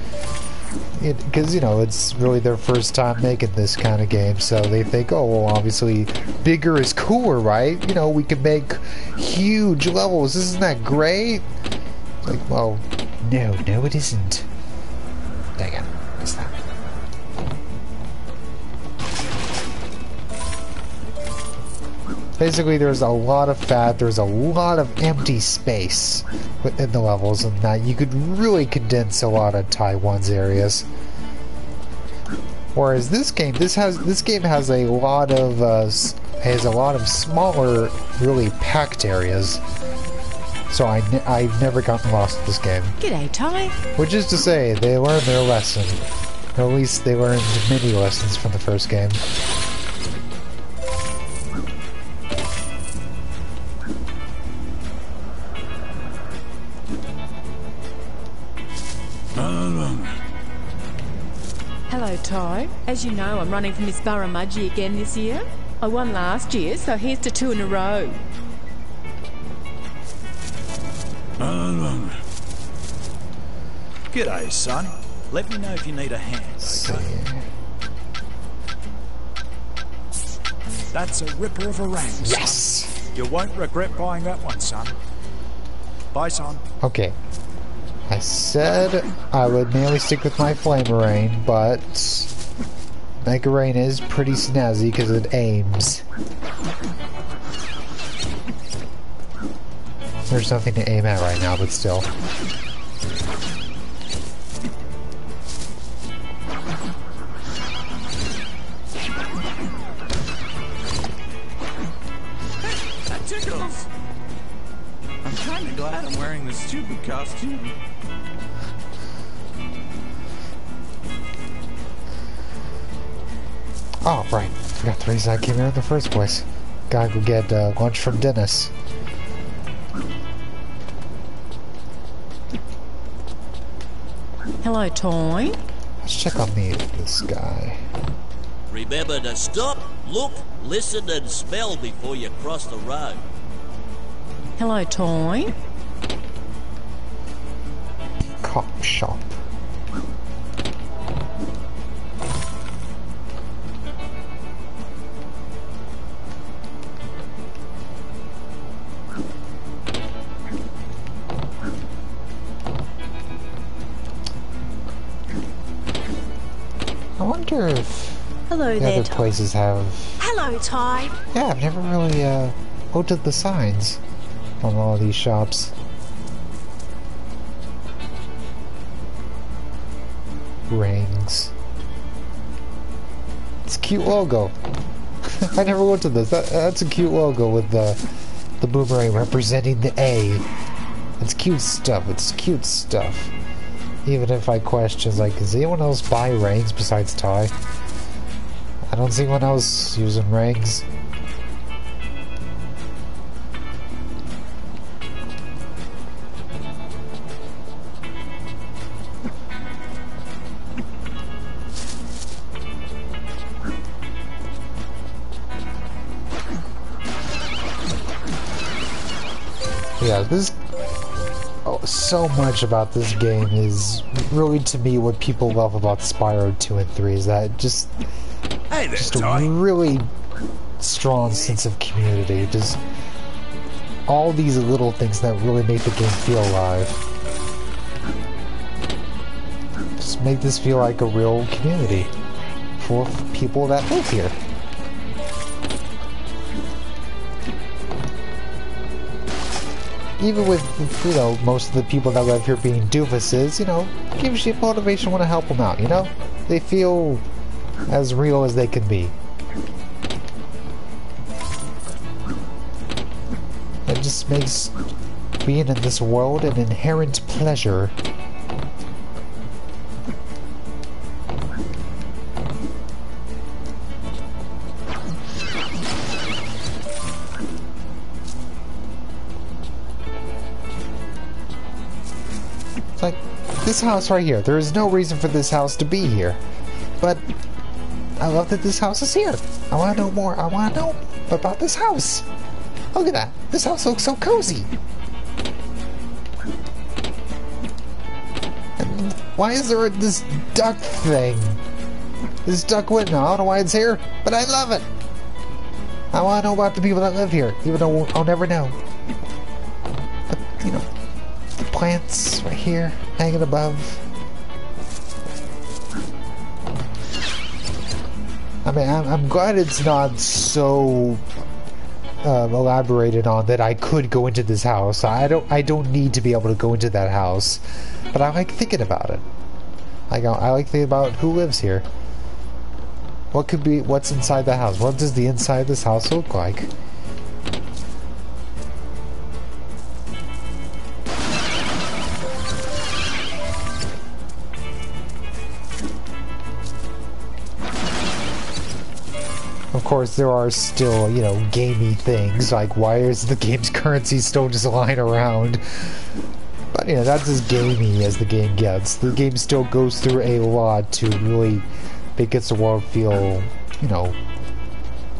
[SPEAKER 1] Because, you know, it's really their first time making this kind of game, so they think, oh, well, obviously, bigger is cooler, right? You know, we can make huge levels. Isn't that great? Like, well, no, no, it isn't. Dang it. Basically, there's a lot of fat, there's a lot of empty space within the levels, and that you could really condense a lot of Ty 1's areas. Whereas this game, this has this game has a lot of uh, has a lot of smaller, really packed areas. So I I've never gotten lost in this game.
[SPEAKER 6] G'day, Ty.
[SPEAKER 1] Which is to say, they learned their lesson. Or at least they learned many lessons from the first game.
[SPEAKER 4] Hello, Ty. As you know, I'm running for Miss Burramudgee again this year. I won last year, so here's to two in a row.
[SPEAKER 11] G'day, son. Let me know if you need a hand, okay? That's a ripper of a rang, son.
[SPEAKER 1] Yes!
[SPEAKER 11] You won't regret buying that one, son. Bye, son.
[SPEAKER 1] Okay. I said I would mainly stick with my Flamerang, but Megarang is pretty snazzy because it aims. There's nothing to aim at right now, but still.
[SPEAKER 16] I'm kinda glad I'm wearing this stupid costume.
[SPEAKER 1] Oh, right. Forgot the reason I came here in the first place. Gotta go get uh, lunch from Dennis.
[SPEAKER 4] Hello, Toy.
[SPEAKER 1] Let's check on the this guy.
[SPEAKER 2] Remember to stop, look, listen, and smell before you cross the road.
[SPEAKER 4] Hello, Toy.
[SPEAKER 1] Cop shop.
[SPEAKER 6] Hello
[SPEAKER 1] the
[SPEAKER 6] there,
[SPEAKER 1] other
[SPEAKER 6] Ty.
[SPEAKER 1] places have.
[SPEAKER 6] Hello, Ty.
[SPEAKER 1] Yeah, I've never really uh, looked at the signs on all these shops. Rings. It's a cute logo. I never looked at this. That, that's a cute logo with the the boomerang representing the A. It's cute stuff. It's cute stuff. Even if I question, like, does anyone else buy rings besides Ty? I don't see anyone else using rags. Yeah, this. Oh, so much about this game is really to me what people love about Spyro 2 and 3 is that just
[SPEAKER 7] Hey there,
[SPEAKER 1] just a
[SPEAKER 7] Ty.
[SPEAKER 1] really strong sense of community. Just all these little things that really make the game feel alive. Just make this feel like a real community for people that live here. Even with, you know, most of the people that live here being doofuses, you know, gives you motivation to want to help them out, you know? They feel as real as they can be. It just makes being in this world an inherent pleasure. Like, this house right here, there is no reason for this house to be here. But I love that this house is here. I want to know more. I want to know about this house. Look at that. This house looks so cozy. And why is there this duck thing? This duck window. I don't know why it's here, but I love it. I want to know about the people that live here, even though I'll never know. But, you know, the plants right here, hanging above. I mean, I'm, I'm glad it's not so um, elaborated on that I could go into this house. I don't. I don't need to be able to go into that house, but I like thinking about it. Like I, I like thinking about who lives here. What could be? What's inside the house? What does the inside of this house look like? Course, there are still, you know, gamey things, like why is the game's currency still just lying around? But, you know, that's as gamey as the game gets. The game still goes through a lot to really make its world feel, you know,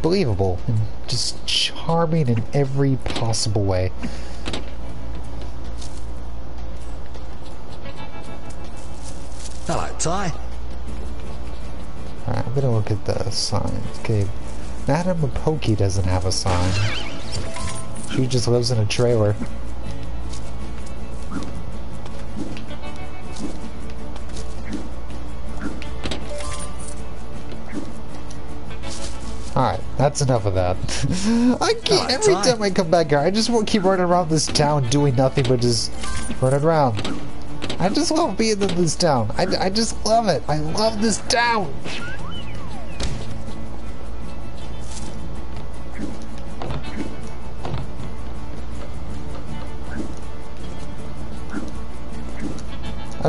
[SPEAKER 1] believable and just charming in every possible way.
[SPEAKER 8] Hello, Ty.
[SPEAKER 1] Alright, I'm gonna look at the signs. Okay, Madame Pokey doesn't have a sign. She just lives in a trailer. Alright, that's enough of that. I can't, every time I come back here, I just want to keep running around this town doing nothing but just running around. I just love being in this town. I, I just love it. I love this town.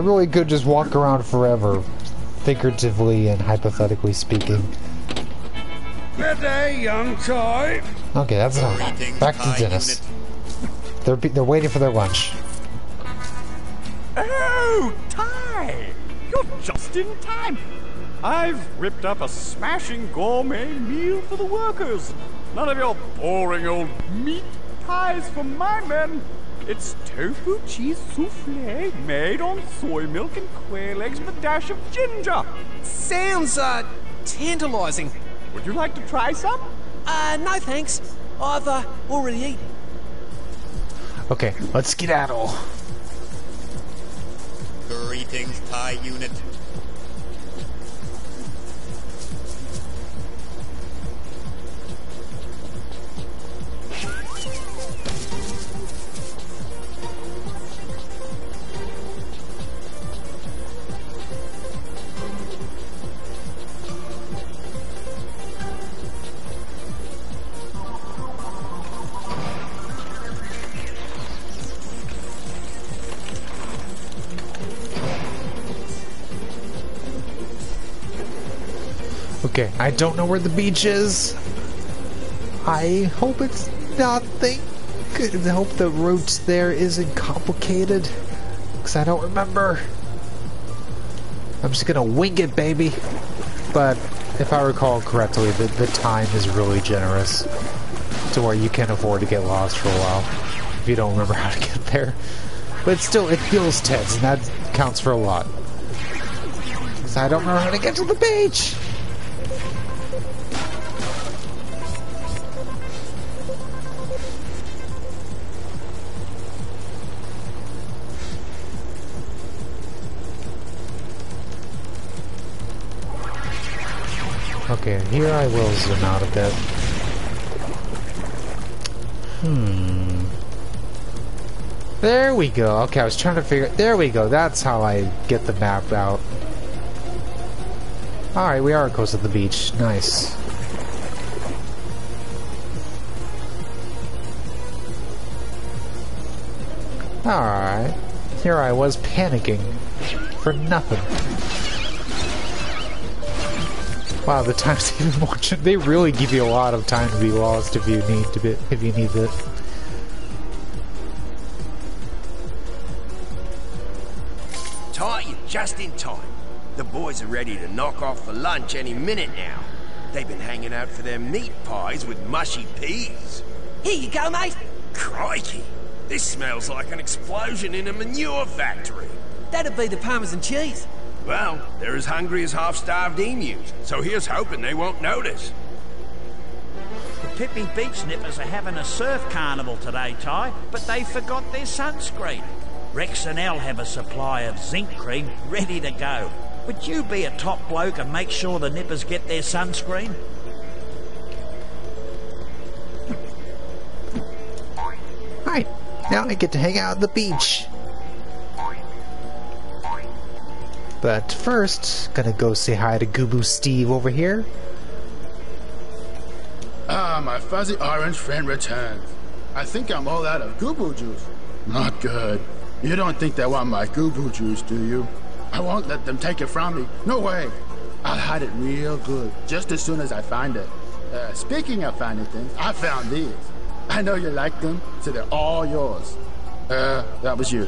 [SPEAKER 1] Really could just walk around forever, figuratively and hypothetically speaking.
[SPEAKER 3] Good day, young toy.
[SPEAKER 1] Okay, that's enough. Back to Dennis. They're be- they're waiting for their lunch.
[SPEAKER 5] Oh, Ty! You're just in time. I've ripped up a smashing gourmet meal for the workers. None of your boring old meat pies for my men. It's tofu cheese souffle made on soy milk and quail eggs with a dash of ginger.
[SPEAKER 8] Sounds, uh, tantalizing.
[SPEAKER 5] Would you like to try some?
[SPEAKER 8] Uh, no thanks. I've, uh, already eaten.
[SPEAKER 1] Okay, let's skedaddle.
[SPEAKER 17] Greetings, Ty unit.
[SPEAKER 1] I don't know where the beach is. I hope it's nothing. I hope the route there isn't complicated. Because I don't remember. I'm just gonna wing it, baby. But if I recall correctly, the, the time is really generous. To where you can afford to get lost for a while. If you don't remember how to get there. But still, it feels tense, and that counts for a lot. Because I don't know how to get to the beach! Here I will zoom out a bit. Hmm. There we go. Okay, I was trying to figure... There we go. That's how I get the map out. Alright, we are close to the beach. Nice. Alright. Here I was panicking. For nothing. Wow, the times even more. They really give you a lot of time to be lost if you need to be if you need it.
[SPEAKER 7] Ty, you're just in time. The boys are ready to knock off for lunch any minute now. They've been hanging out for their meat pies with mushy peas.
[SPEAKER 8] Here you go, mate.
[SPEAKER 7] Crikey! This smells like an explosion in a manure factory.
[SPEAKER 8] That'd be the parmesan cheese.
[SPEAKER 7] Well, they're as hungry as half-starved emus, so here's hoping they won't notice.
[SPEAKER 11] The Pippi Beach Nippers are having a surf carnival today, Ty, but they forgot their sunscreen. Rex and Elle have a supply of zinc cream ready to go. Would you be a top bloke and make sure the nippers get their sunscreen?
[SPEAKER 1] Hi, now I get to hang out at the beach. But first, gonna go say hi to Goobu Steve over here.
[SPEAKER 14] Ah, my fuzzy orange friend returns. I think I'm all out of Goobu juice. Not good. You don't think they want my Goobu juice, do you? I won't let them take it from me. No way. I'll hide it real good, just as soon as I find it. Uh, speaking of finding things, I found these. I know you like them, so they're all yours. Uh, that was you.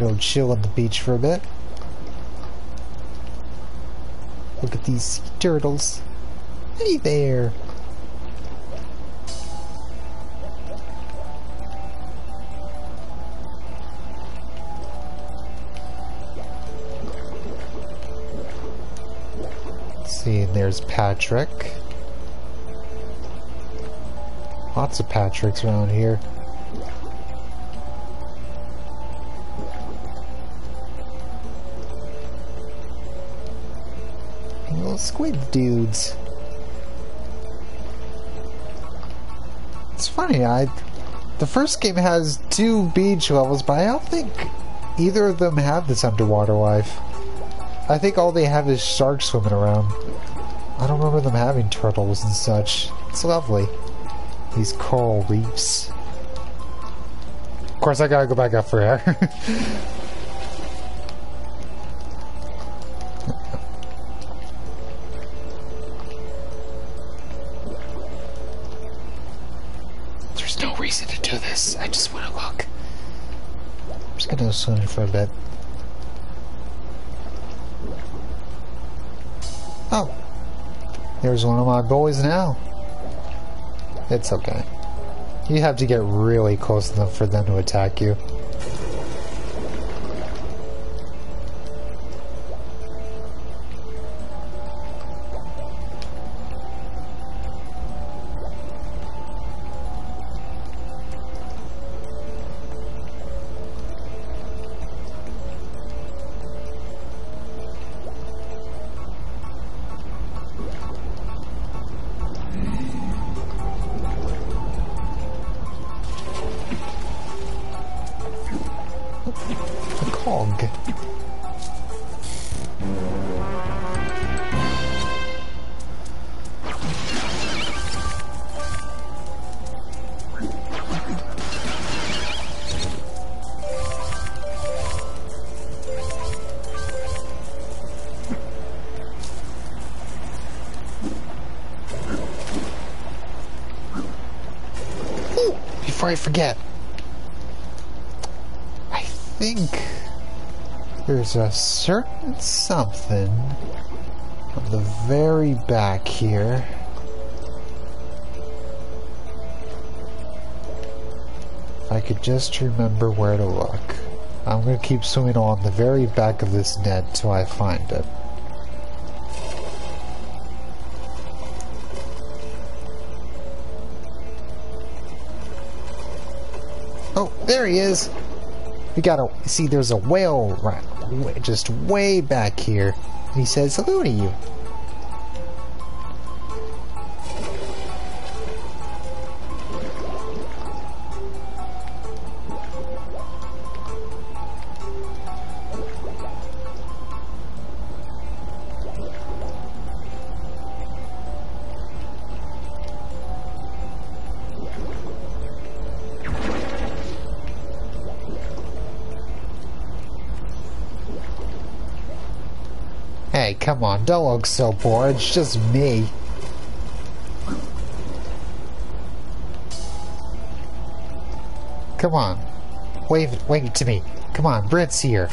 [SPEAKER 1] Go chill on the beach for a bit. Look at these turtles. Hey there! see, there's Patrick. Lots of Patricks around here. Squid dudes. It's funny, I the first game has two beach levels, but I don't think either of them have this underwater life. I think all they have is sharks swimming around. I don't remember them having turtles and such. It's lovely. These coral reefs. Of course, I gotta go back up for air. Swim for bit. Oh. There's one of my boys now. It's okay. You have to get really close enough for them to attack you. There's a certain something on the very back here. If I could just remember where to look. I'm going to keep swimming along the very back of this net till I find it. Oh, there he is! We got a see. There's a whale right, just way back here. And he says hello to you. Hey, come on, don't look so bored. It's just me. Come on. Wave wave to me. Come on, Brent's here.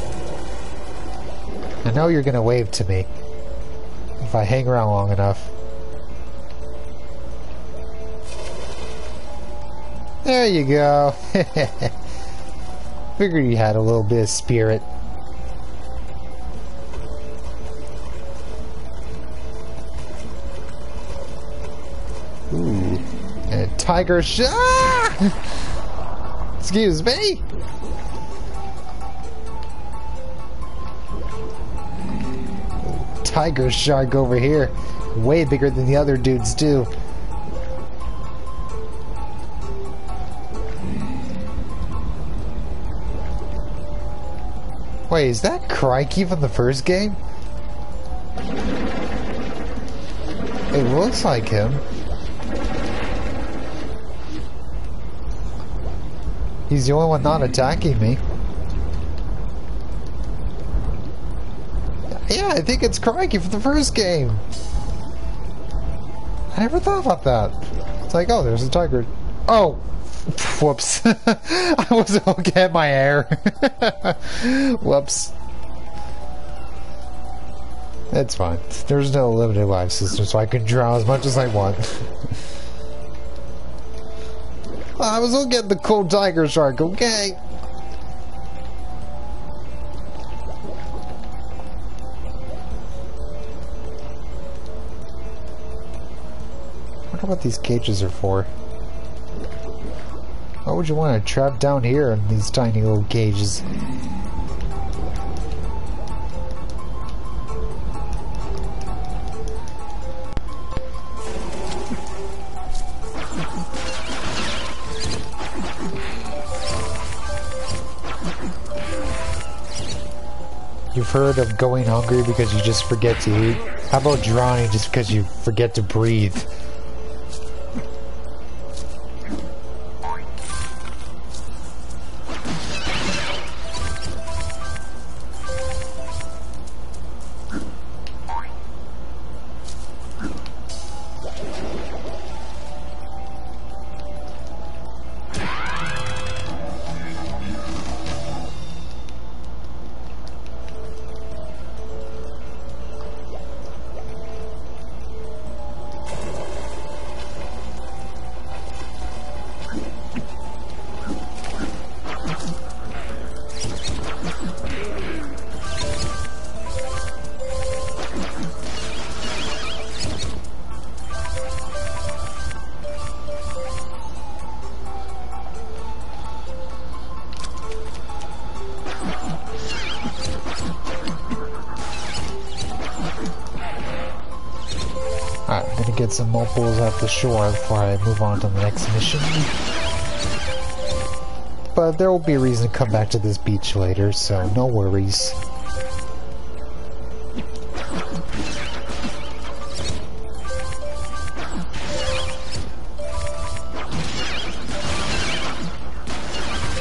[SPEAKER 1] I know you're gonna wave to me. If I hang around long enough. There you go. Figured you had a little bit of spirit. Tiger sh- ah! Excuse me? Tiger shark over here. Way bigger than the other dudes, do. Wait, is that Crikey from the first game? It looks like him. He's the only one not attacking me. Yeah, I think it's Crikey from the first game. I never thought about that. It's like, oh, there's a tiger. Oh, whoops. I wasn't looking at my hair. whoops. It's fine. There's no limited life system, so I can draw as much as I want. I was looking at the cool tiger shark, okay? I wonder what these cages are for. Why would you want to trap down here in these tiny little cages? You've heard of going hungry because you just forget to eat? How about drowning just because you forget to breathe? Mobiles at the shore before I move on to the next mission. But there will be a reason to come back to this beach later, so no worries.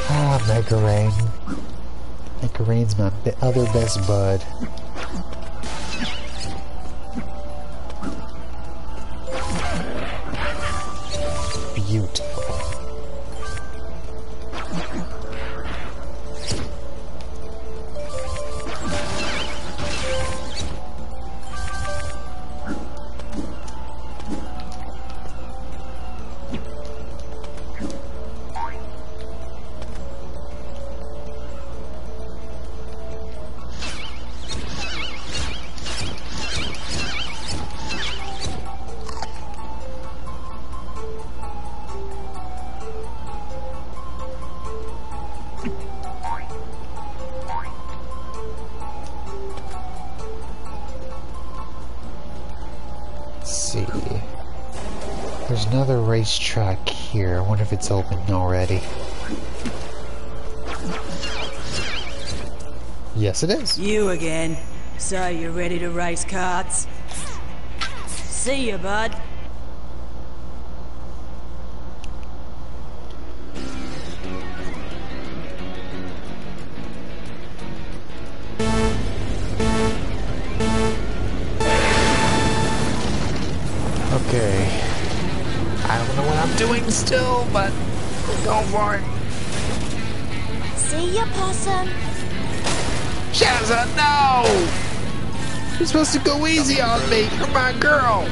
[SPEAKER 1] Ah, Megarang. Mega Rain's my other best bud. Another racetrack here. I wonder if it's open already. Yes, it is.
[SPEAKER 18] You again. So you're ready to race karts? See you, bud.
[SPEAKER 19] See ya, possum.
[SPEAKER 1] Shazza, no! You're supposed to go easy on me. You're my girl.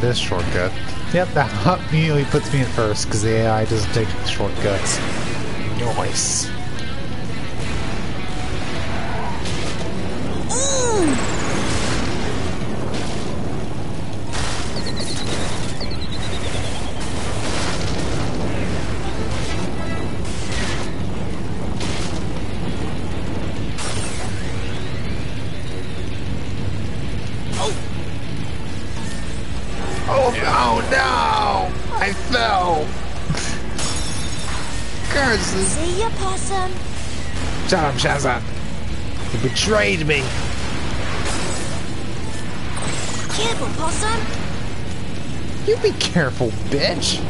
[SPEAKER 1] This shortcut. Yep, that immediately puts me in first because the AI doesn't take shortcuts. Nice. Betrayed me!
[SPEAKER 19] Careful, possum.
[SPEAKER 1] You be careful, bitch!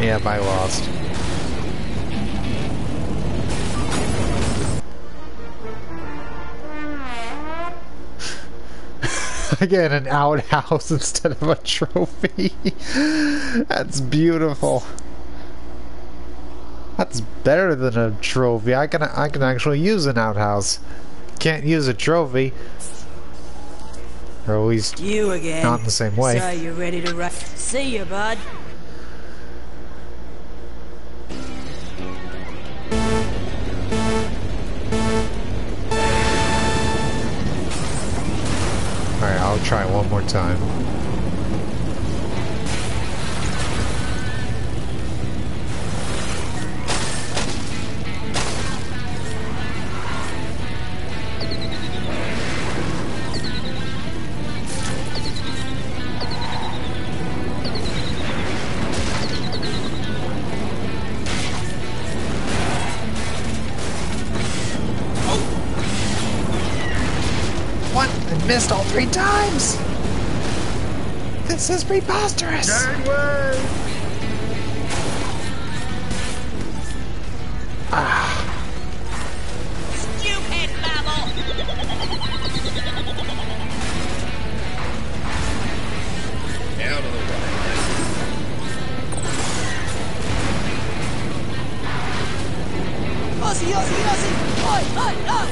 [SPEAKER 1] Yep, I lost. I get an outhouse instead of a trophy. That's beautiful. That's better than a trophy. I can I can actually use an outhouse. Can't use a trophy. Or at least
[SPEAKER 18] You again.
[SPEAKER 1] not in the same way.
[SPEAKER 18] So you ready to? See ya, bud.
[SPEAKER 1] Is preposterous!
[SPEAKER 20] Stupid mammal!
[SPEAKER 12] Out of the way.
[SPEAKER 8] Ozzy, Ozzy, Ozzy! Oi, oi, oi!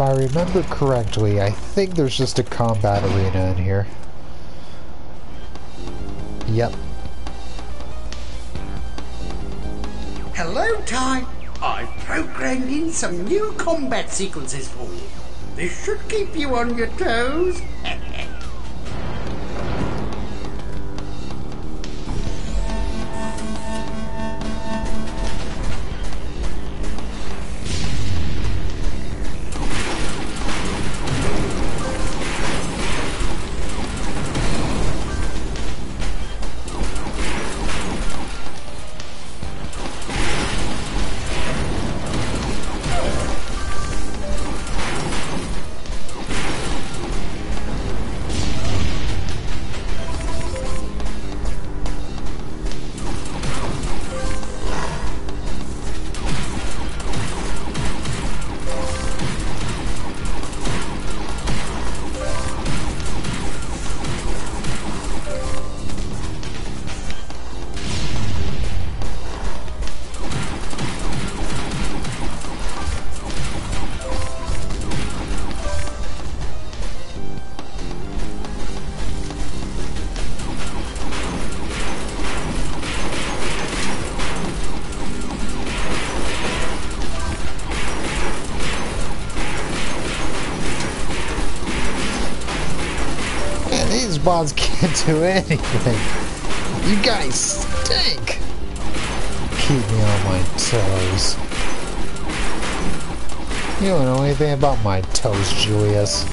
[SPEAKER 1] If I remember correctly, I think there's just a combat arena in here. Yep.
[SPEAKER 3] Hello, Ty. I've programmed in some new combat sequences for you. This should keep you on your toes. Can't do anything. You guys stink.
[SPEAKER 1] keep me on my toes. You don't know anything about my toes, Julius.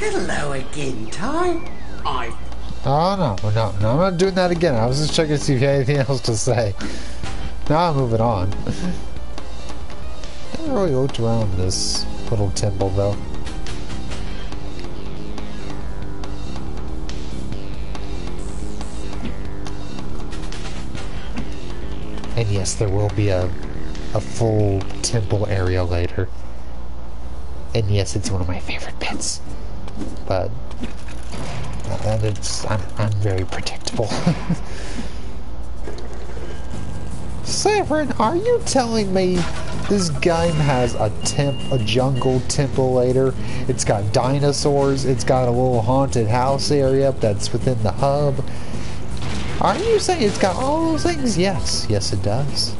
[SPEAKER 3] Hello again, Ty. I
[SPEAKER 1] Oh no, no, no, I'm not doing that again. I was just checking to see if you had anything else to say. Now I'm moving on. I really looked around this little temple though. And yes, there will be a a full temple area later. And yes, it's one of my favorite bits. But and it's I'm I'm very predictable. Severin, are you telling me this game has a temp a jungle temple later? It's got dinosaurs, it's got a little haunted house area that's within the hub. Are you saying it's got all those things? Yes, yes it does.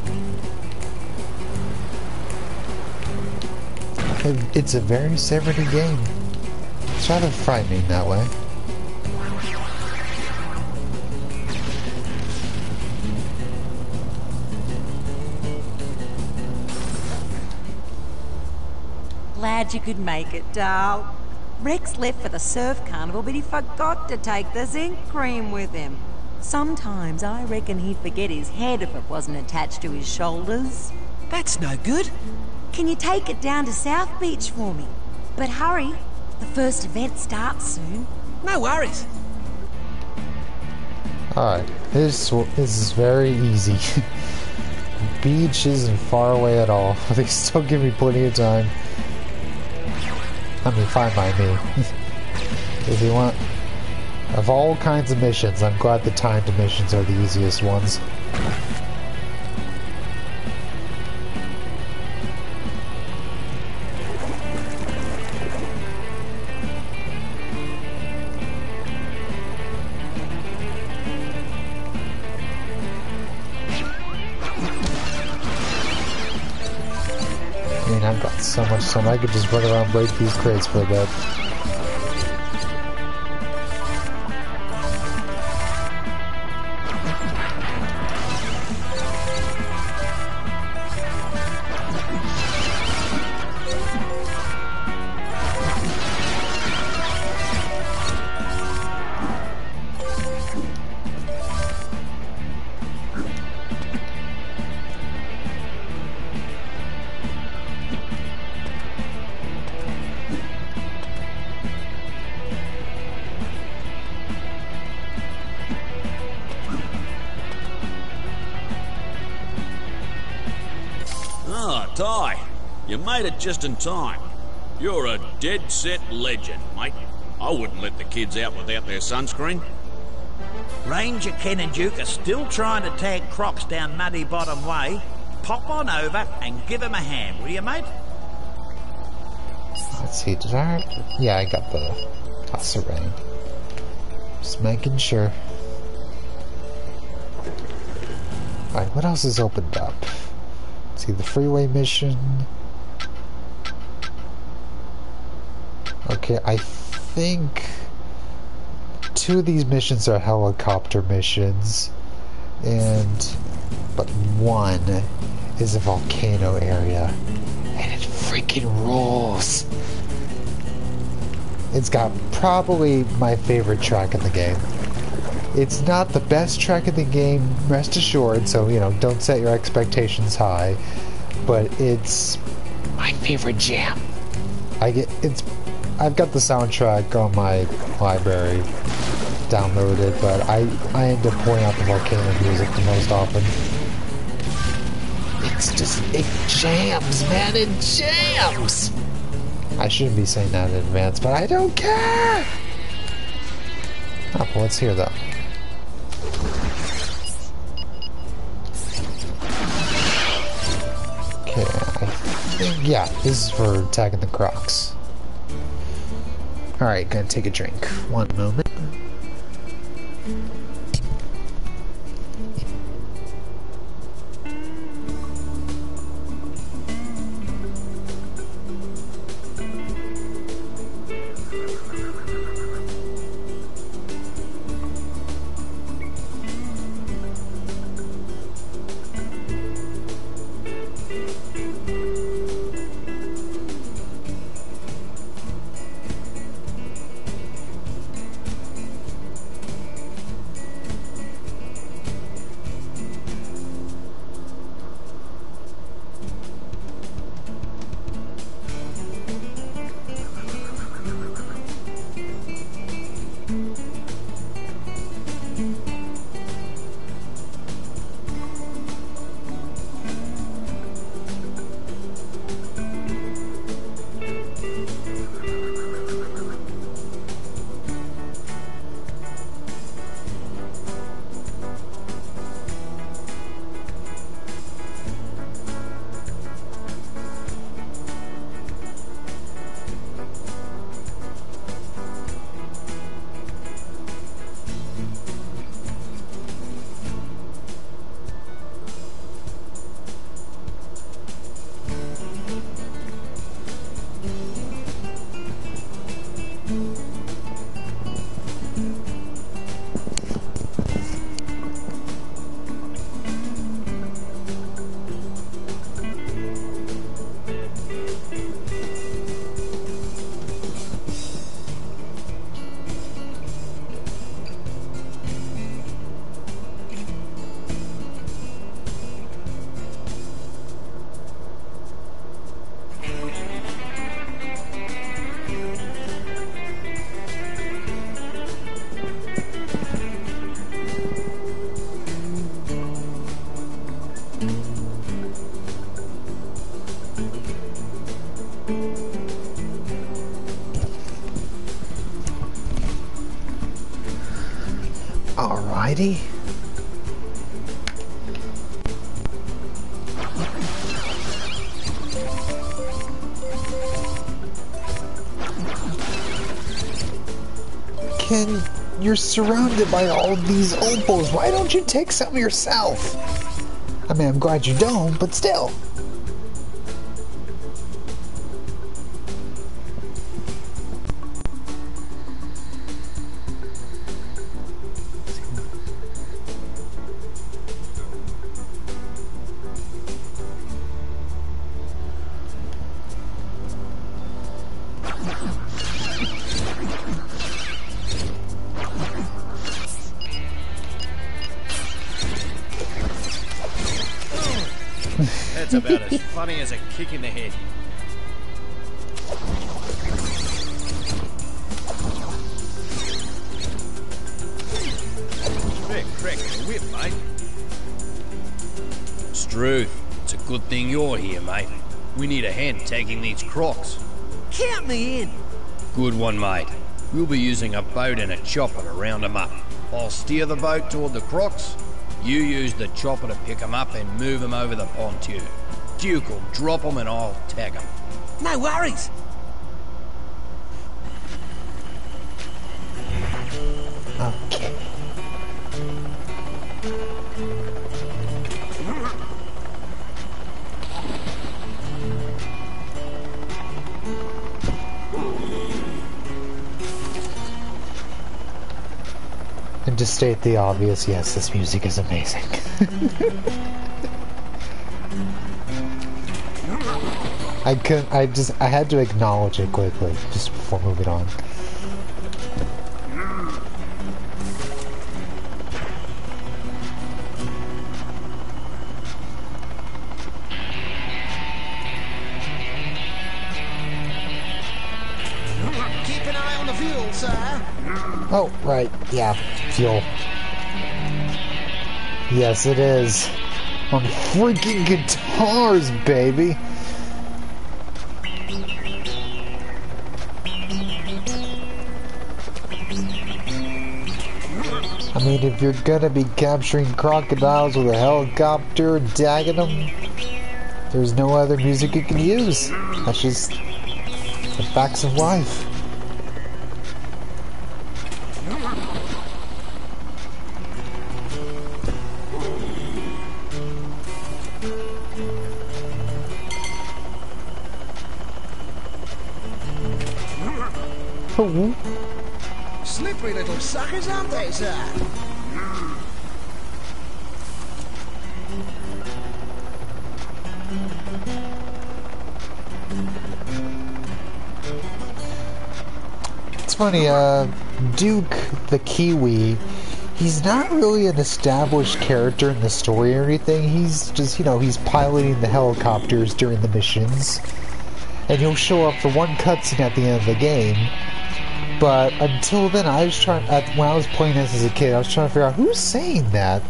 [SPEAKER 1] It's a very Severin game. It's rather frightening that way.
[SPEAKER 9] Glad you could make it, Dal. Rex left for the surf carnival, but he forgot to take the zinc cream with him. Sometimes I reckon he'd forget his head if it wasn't attached to his shoulders.
[SPEAKER 8] That's no good.
[SPEAKER 9] Can you take it down to South Beach for me? But hurry, the first event starts soon.
[SPEAKER 8] No worries.
[SPEAKER 1] Alright, this, this is very easy. Beach isn't far away at all. They still give me plenty of time. I mean, fine by me. if you want... Of all kinds of missions, I'm glad the timed missions are the easiest ones. Time. I could just run around and break these crates for a bit.
[SPEAKER 2] It just in time. You're a dead set legend, mate. I wouldn't let the kids out without their sunscreen.
[SPEAKER 11] Ranger Ken and Duke are still trying to tag crocs down Muddy Bottom Way. Pop on over and give them a hand, will you, mate?
[SPEAKER 1] Let's see, did I... Yeah, I got the toss ring. Just making sure. Alright, what else is opened up? Let's see, the freeway mission. Okay, I think two of these missions are helicopter missions, and but one is a volcano area, and it freaking rules. It's got probably my favorite track in the game. It's not the best track in the game, rest assured, so you know, don't set your expectations high, but it's my favorite jam. I get it's I've got the soundtrack on my library downloaded, but I I end up pulling out the volcano music the most often. It's just it jams, man, it jams. I shouldn't be saying that in advance, but I don't care. Oh, well, let's hear though. Okay, I think, yeah, this is for attacking the crocs. Alright, gonna take a drink. One moment. Alrighty. Ken, you're surrounded by all these opals. Why don't you take some yourself? I mean, I'm glad you don't, but still.
[SPEAKER 21] Taking these crocs.
[SPEAKER 8] Count me in.
[SPEAKER 21] Good one, mate. We'll be using a boat and a chopper to round 'em up. I'll steer the boat toward the crocs. You use the chopper to pick 'em up and move 'em over the pontoon. Duke will drop 'em and I'll tag 'em.
[SPEAKER 8] No worries.
[SPEAKER 1] Okay. To state the obvious, yes, this music is amazing. I couldn't, I just, I had to acknowledge it quickly, just before moving on. Yeah. Fuel. Yes, it is. On freaking guitars, baby. I mean, if you're gonna be capturing crocodiles with a helicopter and tagging them, there's no other music you can use. That's just the facts of life. Funny, uh, Duke the Kiwi, he's not really an established character in the story or anything. He's just, you know, he's piloting the helicopters during the missions. And he'll show up for one cutscene at the end of the game. But until then, I was trying, when I was playing this as a kid, I was trying to figure out who's saying that?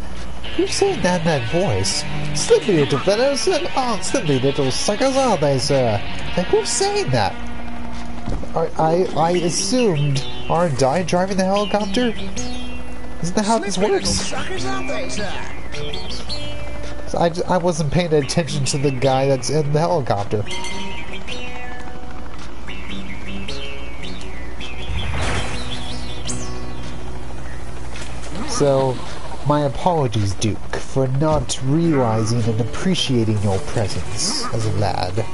[SPEAKER 1] Who's saying that in that voice? Slippy little fellows, oh, slippy little suckers, aren't they, sir? Like, who's saying that? I, I, I assumed, aren't I driving the helicopter? Isn't that how this works?
[SPEAKER 3] suckers, aren't they, sir?
[SPEAKER 1] I, I wasn't paying attention to the guy that's in the helicopter. So, my apologies, Duke, for not realizing and appreciating your presence as a lad.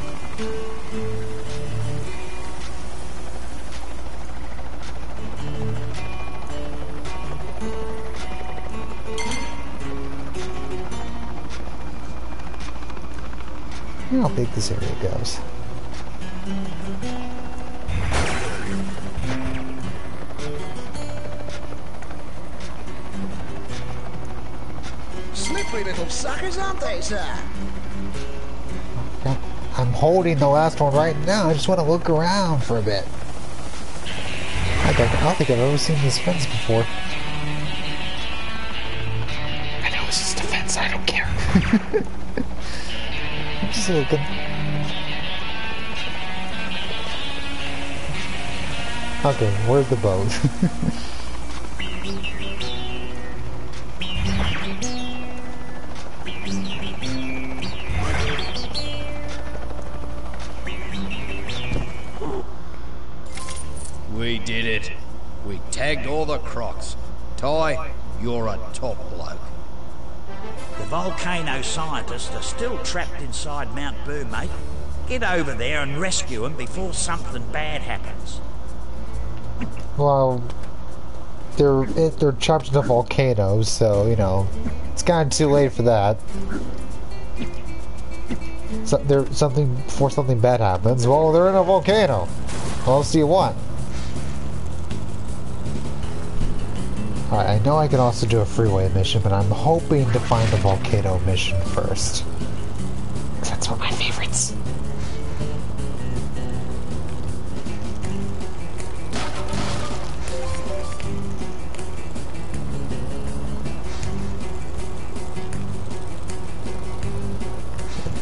[SPEAKER 1] Big this area goes.
[SPEAKER 3] Slippery little suckers, aren't they, sir?
[SPEAKER 1] I'm holding the last one right now. I just want to look around for a bit. I don't, I don't think I've ever seen this fence before. I know it's just a fence. I don't care. I'm just looking. Okay, where's the boat?
[SPEAKER 21] We did it. We tagged all the crocs. Ty, you're a top bloke.
[SPEAKER 11] The volcano scientists are still trapped inside Mount Boom, mate. Get over there and rescue them before something bad happens.
[SPEAKER 1] well, they're they're trapped in a volcano, so you know it's kind of too late for that. So there something before something bad happens. Well, they're in a volcano. What else do you want? Alright, I know I can also do a freeway mission, but I'm hoping to find a volcano mission first. 'Cause that's one of my favorites.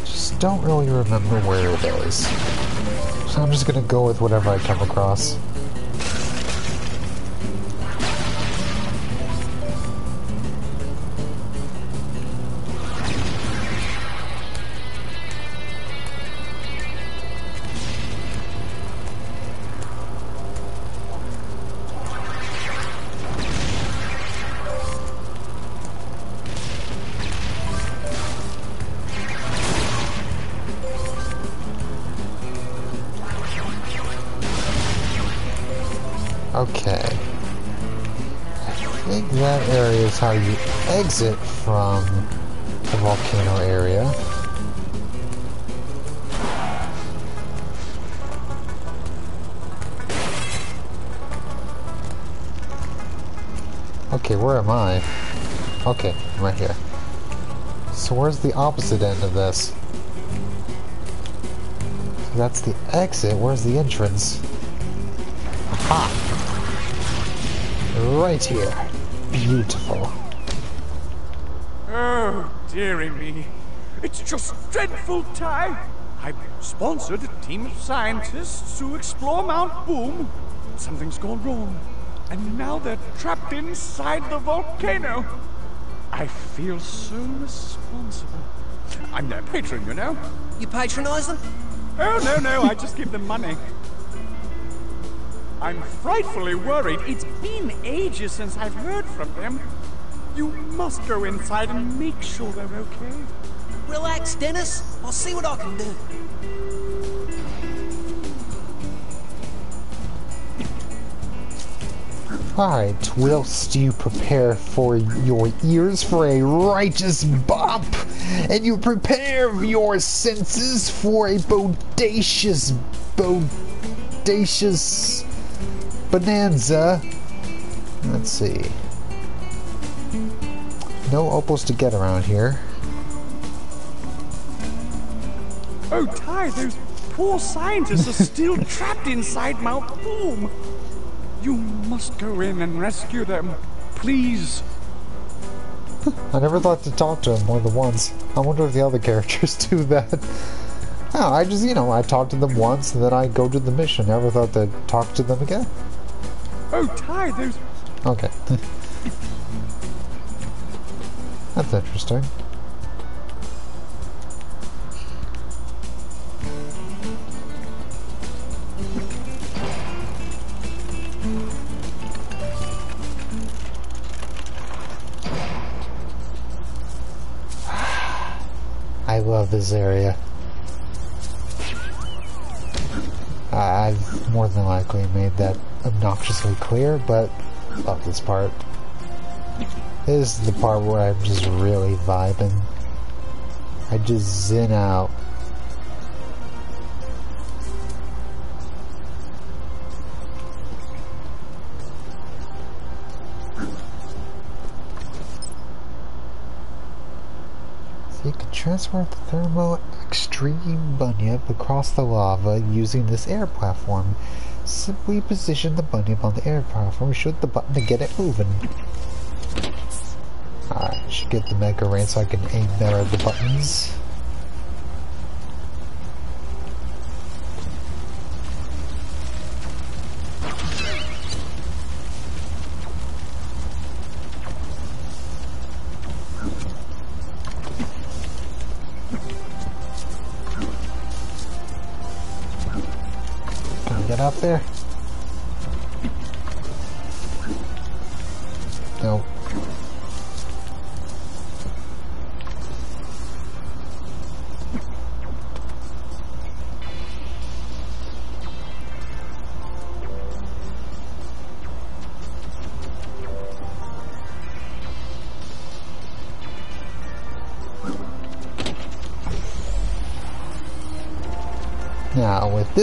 [SPEAKER 1] Just don't really remember where it is. So I'm just gonna go with whatever I come across. Right here. So where's the opposite end of this? So that's the exit. Where's the entrance? Aha! right here. Beautiful.
[SPEAKER 5] Oh, dearie me. It's just dreadful, time. I've sponsored a team of scientists to explore Mount Boom. Something's gone wrong. And now they're trapped inside the volcano. I feel so responsible. I'm their patron, you know.
[SPEAKER 8] You patronize them?
[SPEAKER 5] Oh, no, no, I just give them money. I'm frightfully worried. It's been ages since I've heard from them. You must go inside and make sure they're okay.
[SPEAKER 8] Relax, Dennis. I'll see what I can do.
[SPEAKER 1] Alright, whilst you prepare for your ears for a righteous bop, and you prepare your senses for a bodacious, bodacious bonanza. Let's see. No opals to get around here.
[SPEAKER 5] Oh, Ty, those poor scientists are still trapped inside Mount Boom. You must go in and rescue them. Please.
[SPEAKER 1] I never thought to talk to him more than once. I wonder if the other characters do that. No, I just, you know, I talk to them once and then I go to the mission. Never thought to talk to them again.
[SPEAKER 5] Oh, Ty, those.
[SPEAKER 1] Okay. That's interesting. This area. I've more than likely made that obnoxiously clear, but love this part. This is the part where I'm just really vibing. I just zen out. Transport the Thermo Extreme Bunyip across the lava using this air platform. Simply position the Bunyip on the air platform, shoot the button to get it moving. Alright, should get the Megarang so I can aim better at the buttons.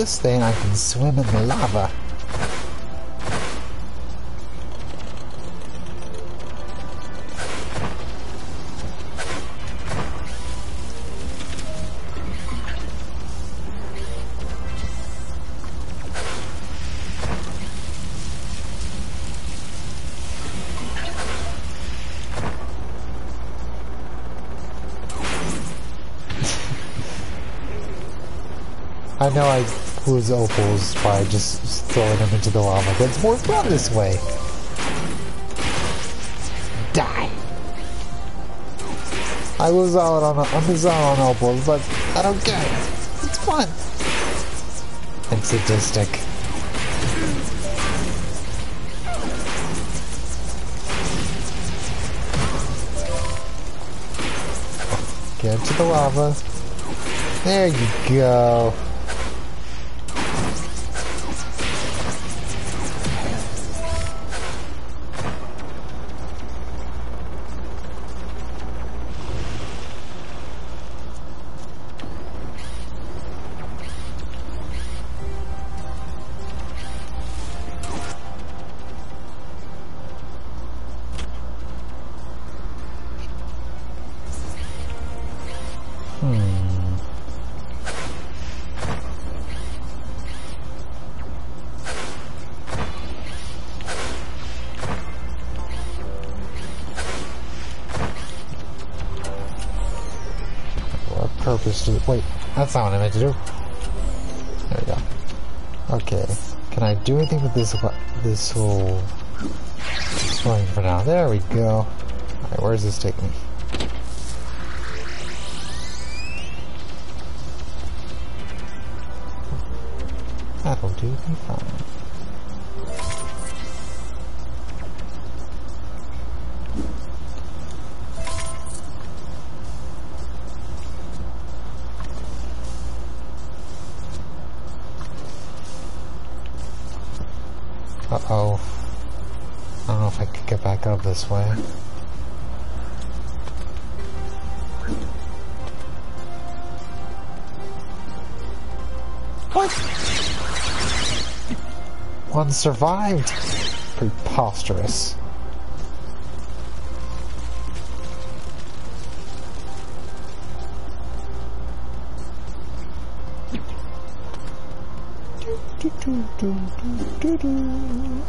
[SPEAKER 1] This thing, I can swim in the lava. I know I lose opals by just throwing them into the lava, it's more fun this way. Die! I lose out on I lose out on opals, but I don't care. It's fun. And sadistic. Get to the lava. There you go. This this whole swing for now? There we go. Alright, where does this take me? Survived. Preposterous. Do, do, do,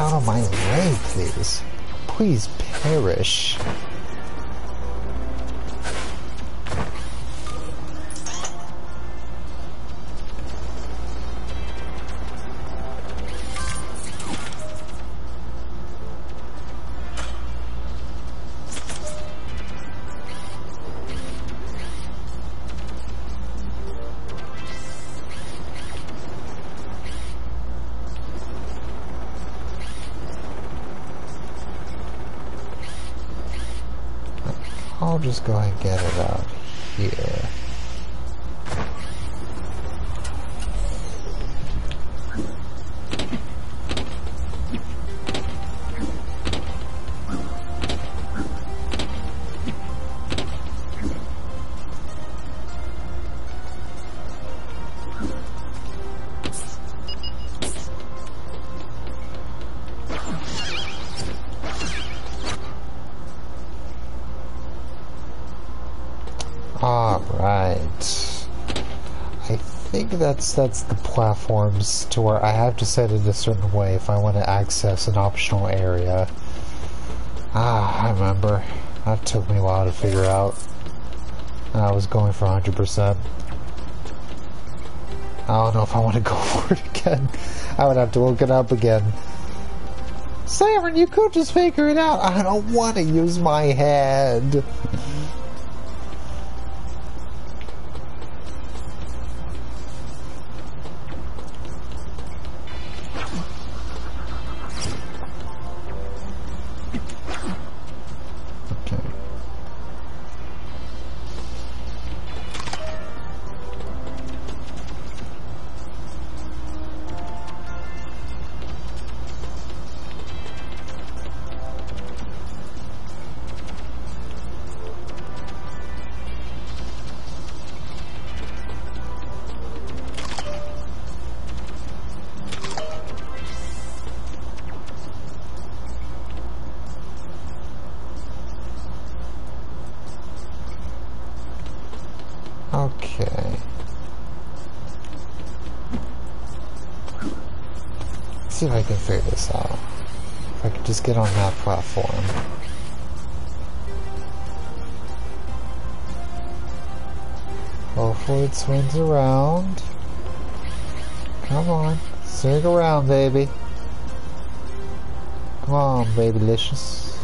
[SPEAKER 1] out of my way, please. Please perish. Just go and get it out here. That's that's the platforms to where I have to set it a certain way if I want to access an optional area. Ah, I remember. That took me a while to figure out. I was going for 100%. I don't know if I want to go for it again. I would have to look it up again. Siren, you could just figure it out. I don't want to use my head. Get on that platform. Hopefully it swings around. Come on. Swing around, baby. Come on, baby licious.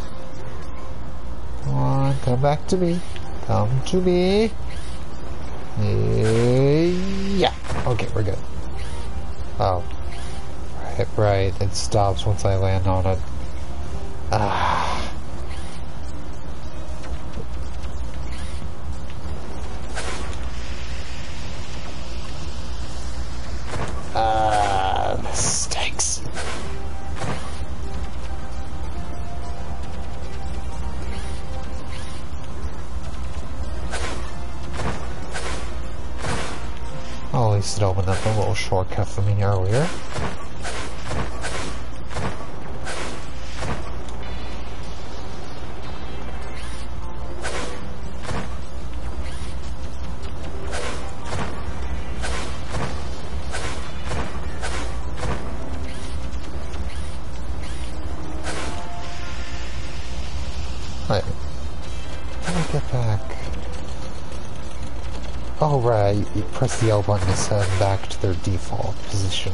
[SPEAKER 1] Come on, come back to me. Come to me. Yeah. Okay, we're good. Oh. Right, right. It stops once I land on it. Ah. ah. Mistakes. Oh, at least it opened up a little shortcut for me earlier. Right. Do I get back? Oh, right. You press the L button to send back to their default position.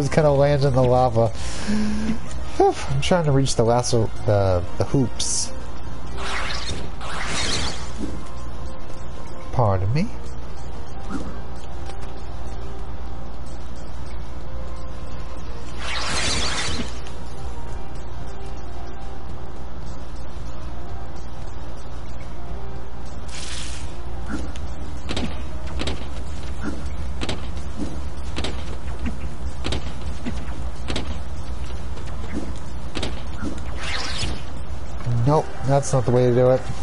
[SPEAKER 1] Was gonna land in the lava. I'm trying to reach the lasso, the the hoops. The way to do it.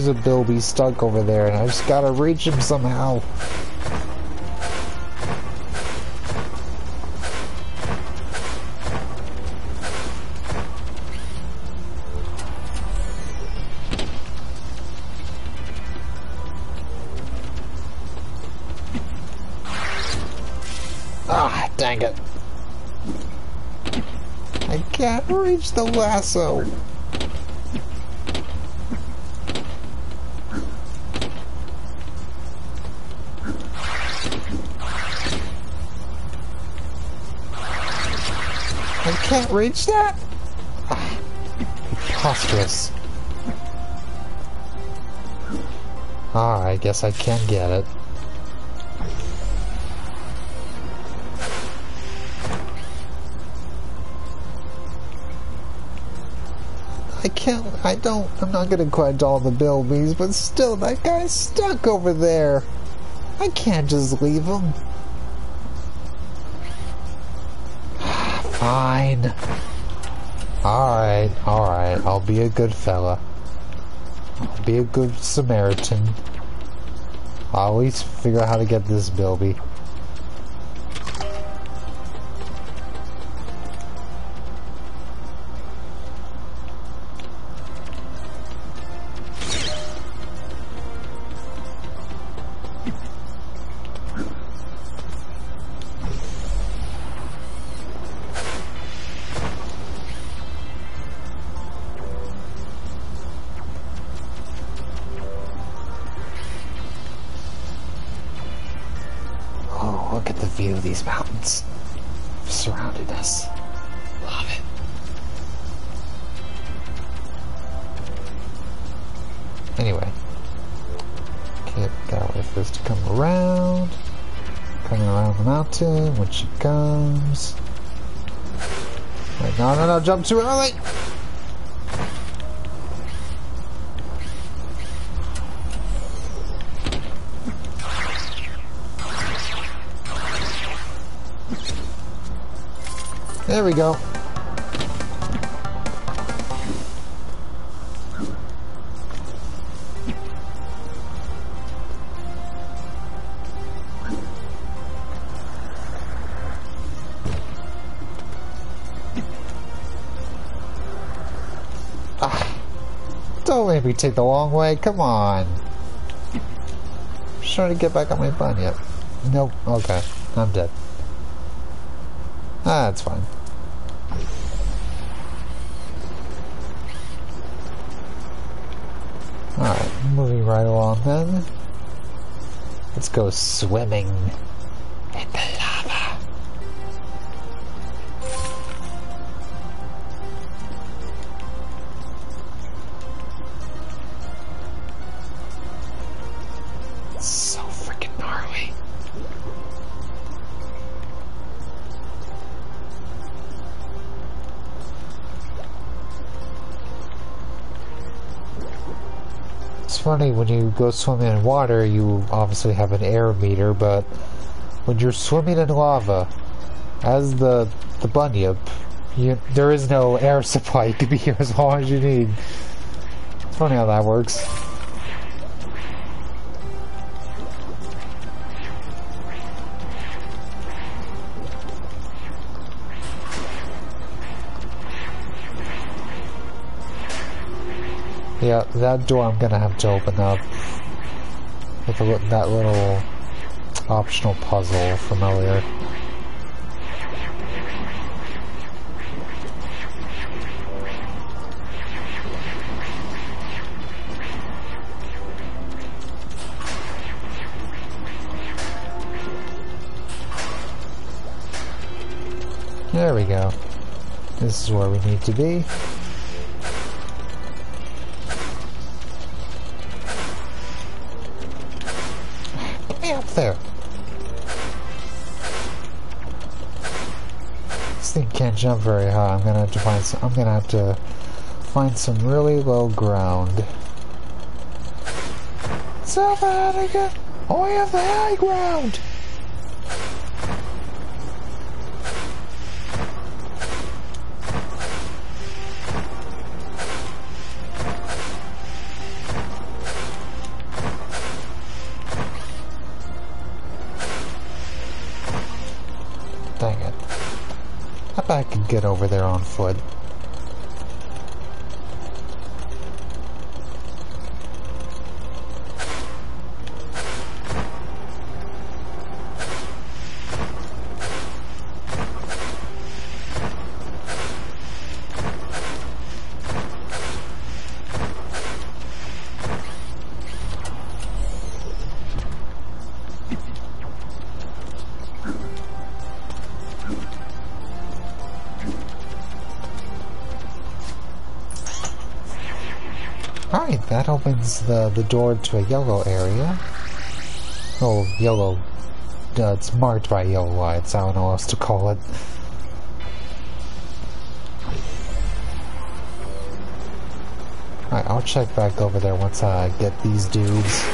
[SPEAKER 1] There's a Bilby stuck over there, and I just gotta reach him somehow. Ah, dang it. I can't reach the lasso. I can't reach that? Ah, preposterous. Ah, I guess I can get it. I can't, I don't, I'm not gonna quite all the Bilbies, but still, that guy's stuck over there. I can't just leave him. Fine. Alright, alright, I'll be a good fella. I'll be a good Samaritan. I'll always figure out how to get this Bilby. Too early! There we go. We take the long way. Come on. I'm trying to get back on my bunyip. Nope. Okay. I'm dead. Ah, that's fine. Alright, moving right along then. Let's go swimming. When you go swimming in water, you obviously have an air meter, but when you're swimming in lava, as the the bunyip, you, there is no air supply. Can be here as long as you need. It's funny how that works. Yeah, that door I'm gonna have to open up with a, that little optional puzzle familiar. There we go. This is where we need to be. Jump very high. I'm gonna have to find some, I'm gonna have to find some really low ground. South Attica! Oh, I have the high ground! Get over there on foot. Opens the, the door to a yellow area. Oh, yellow. Uh, it's marked by yellow lights. I don't know what else to call it. Alright, I'll check back over there once I get these dudes.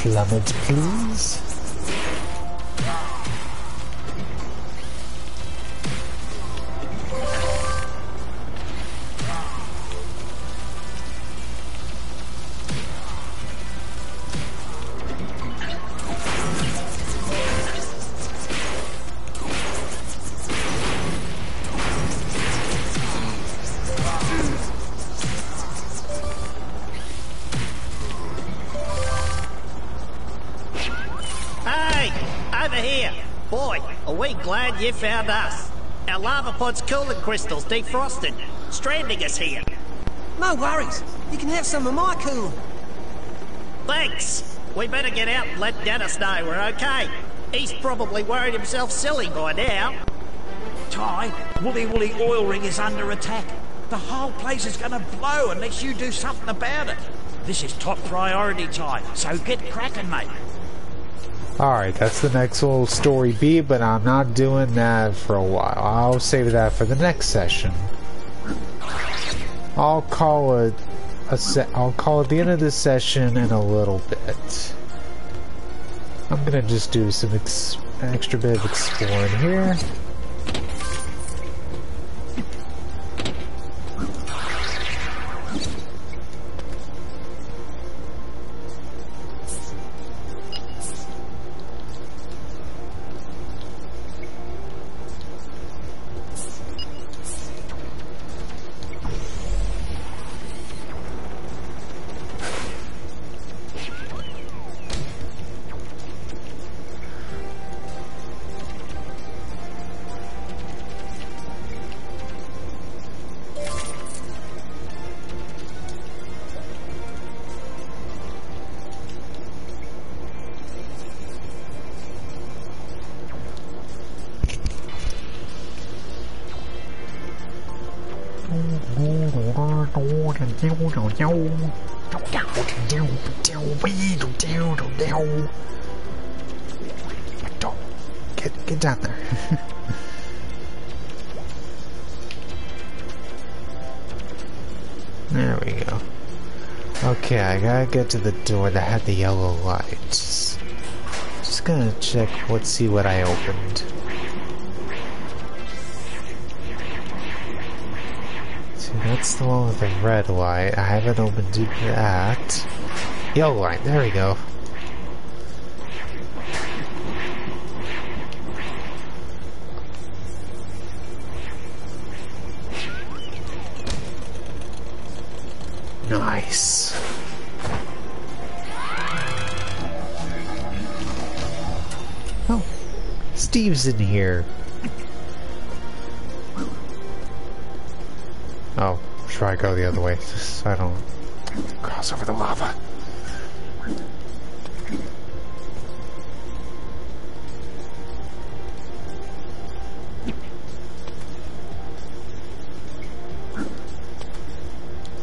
[SPEAKER 1] Plummet, please.
[SPEAKER 20] We glad you found us. Our lava pod's cooling crystals defrosted, stranding us here.
[SPEAKER 8] No worries. You can have some of my coolant.
[SPEAKER 20] Thanks. We better get out and let Dennis know we're okay. He's probably worried himself silly by now.
[SPEAKER 11] Ty, Woolly Woolly Oil Rig is under attack. The whole place is gonna blow unless you do something about it. This is top priority, Ty, so get cracking, mate.
[SPEAKER 1] Alright, that's the next little story B, but I'm not doing that for a while. I'll save that for the next session. I'll call it a se I'll call it the end of this session in a little bit. I'm gonna just do some ex extra bit of exploring here. Get get down there. there we go. Okay, I gotta get to the door that had the yellow lights. Just gonna check what see what I opened. That's the one with the red light. I haven't opened that. Yellow light, there we go. Nice. Oh, Steve's in here. Oh, should I go the other way so I don't cross over the lava?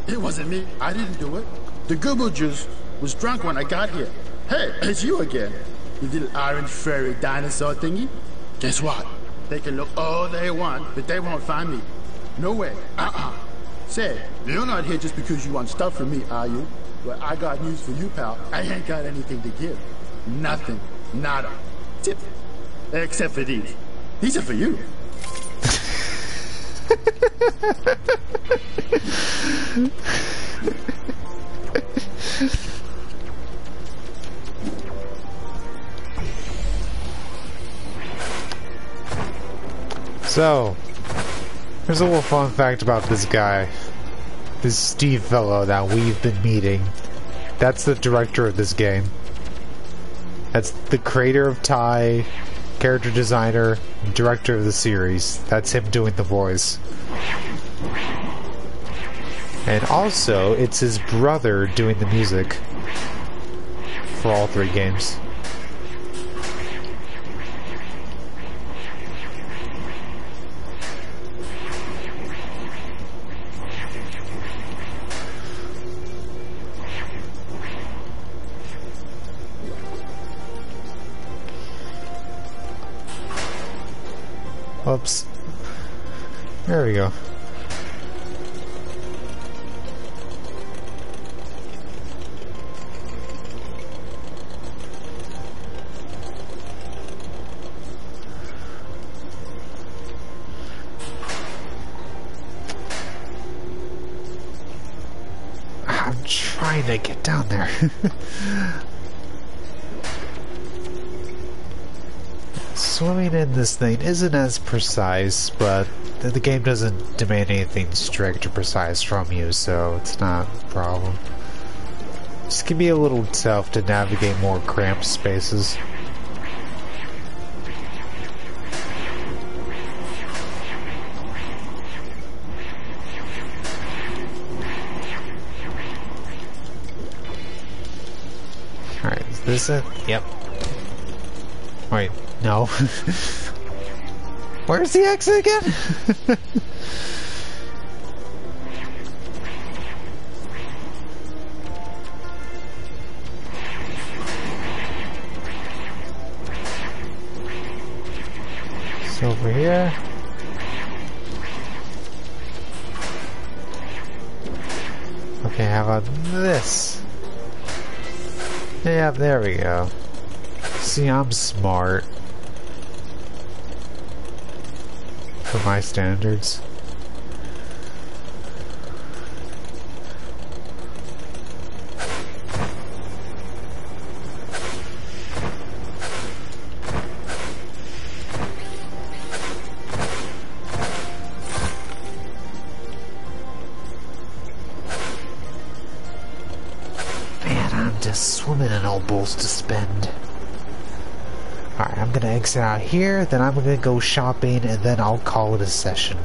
[SPEAKER 14] It wasn't me. I didn't do it. The Google juice was drunk when I got here. Hey, it's you again. You little orange furry dinosaur thingy. Guess what? They can look all they want, but they won't find me. No way. Uh-uh. Say, you're not here just because you want stuff from me, are you? Well, I got news for you, pal. I ain't got anything to give. Nothing. Nada. Tip. Except for these. These are for you.
[SPEAKER 1] So, there's a little fun fact about this guy. This Steve fellow that we've been meeting. That's the director of this game. That's the creator of Ty, character designer, director of the series. That's him doing the voice. And also, it's his brother doing the music for all three games. There we go. I'm trying to get down there. Swimming in this thing isn't as precise, but the, the game doesn't demand anything strict or precise from you, so it's not a problem. Just give me a little tough to navigate more cramped spaces. Alright, is this it? Yep. Wait, no. Where's the exit again? it's over here. Okay, how about this? Yeah, there we go. See, I'm smart. For my standards. Out here, then I'm gonna go shopping, and then I'll call it a session.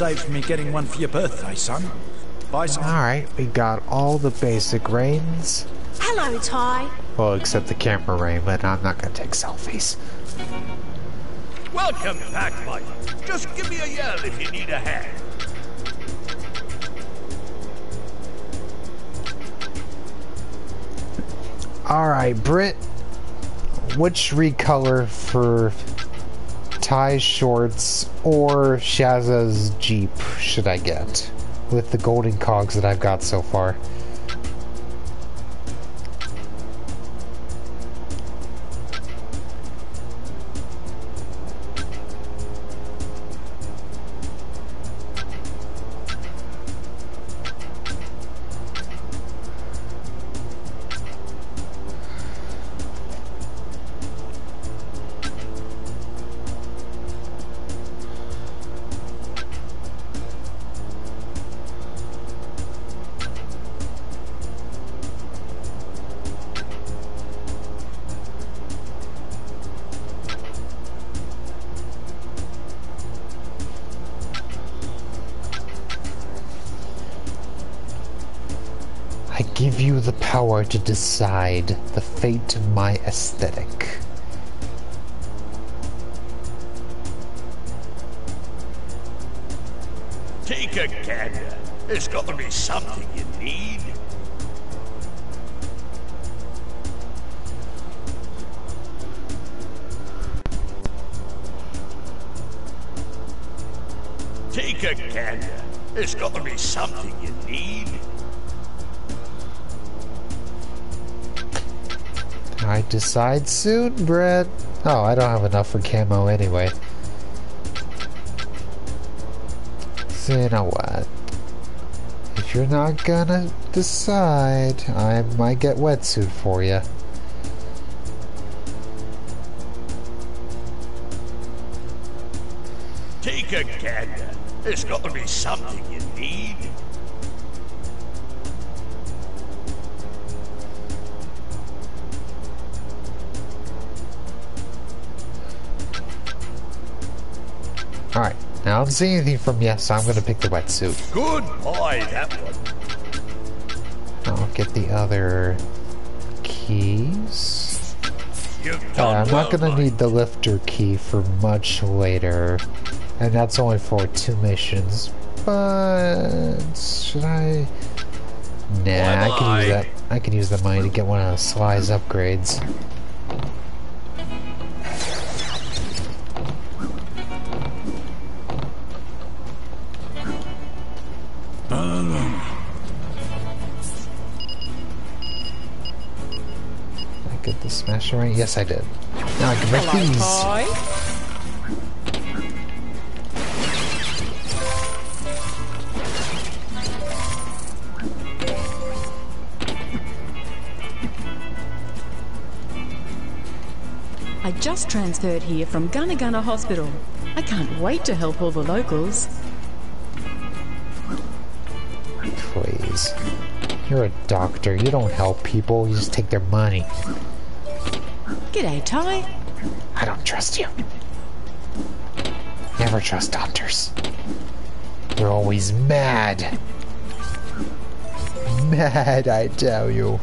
[SPEAKER 11] That saves me getting one for your birthday, son. Bye, son.
[SPEAKER 1] Alright, we got all the basic reins.
[SPEAKER 19] Hello, Ty.
[SPEAKER 1] Well, except the camera rein, but I'm not gonna take selfies.
[SPEAKER 12] Welcome back, Mike. Just give me a yell if you need a hand.
[SPEAKER 1] Alright, Britt. Which recolor for Ty's shorts or Shazza's Jeep should I get? With the golden cogs that I've got so far. To decide the fate of my aesthetic.
[SPEAKER 12] Take a gander. There's got to be something you need. Take a gander. There's got to be something you need.
[SPEAKER 1] Decide soon, Brett. Oh, I don't have enough for camo anyway. So you know what? If you're not gonna decide, I might get wetsuit for you.
[SPEAKER 12] Take a gander. There's got to be something
[SPEAKER 1] don't see anything from you, so I'm gonna pick the wetsuit.
[SPEAKER 12] Good boy, that one.
[SPEAKER 1] I'll get the other keys. Uh, I'm not gonna need the lifter key for much later. And that's only for two missions. But should I Nah, I can use that I can use the money to get one of Sly's upgrades. Right? Yes I did. Now I can make
[SPEAKER 4] Hello,
[SPEAKER 1] these.
[SPEAKER 4] Ty. I just transferred here from Gunna Gunna Hospital. I can't wait to help all the locals.
[SPEAKER 1] Please. You're a doctor. You don't help people. You just take their money.
[SPEAKER 4] G'day, Ty.
[SPEAKER 1] I don't trust you. Never trust doctors. They're always mad. Mad, I tell you.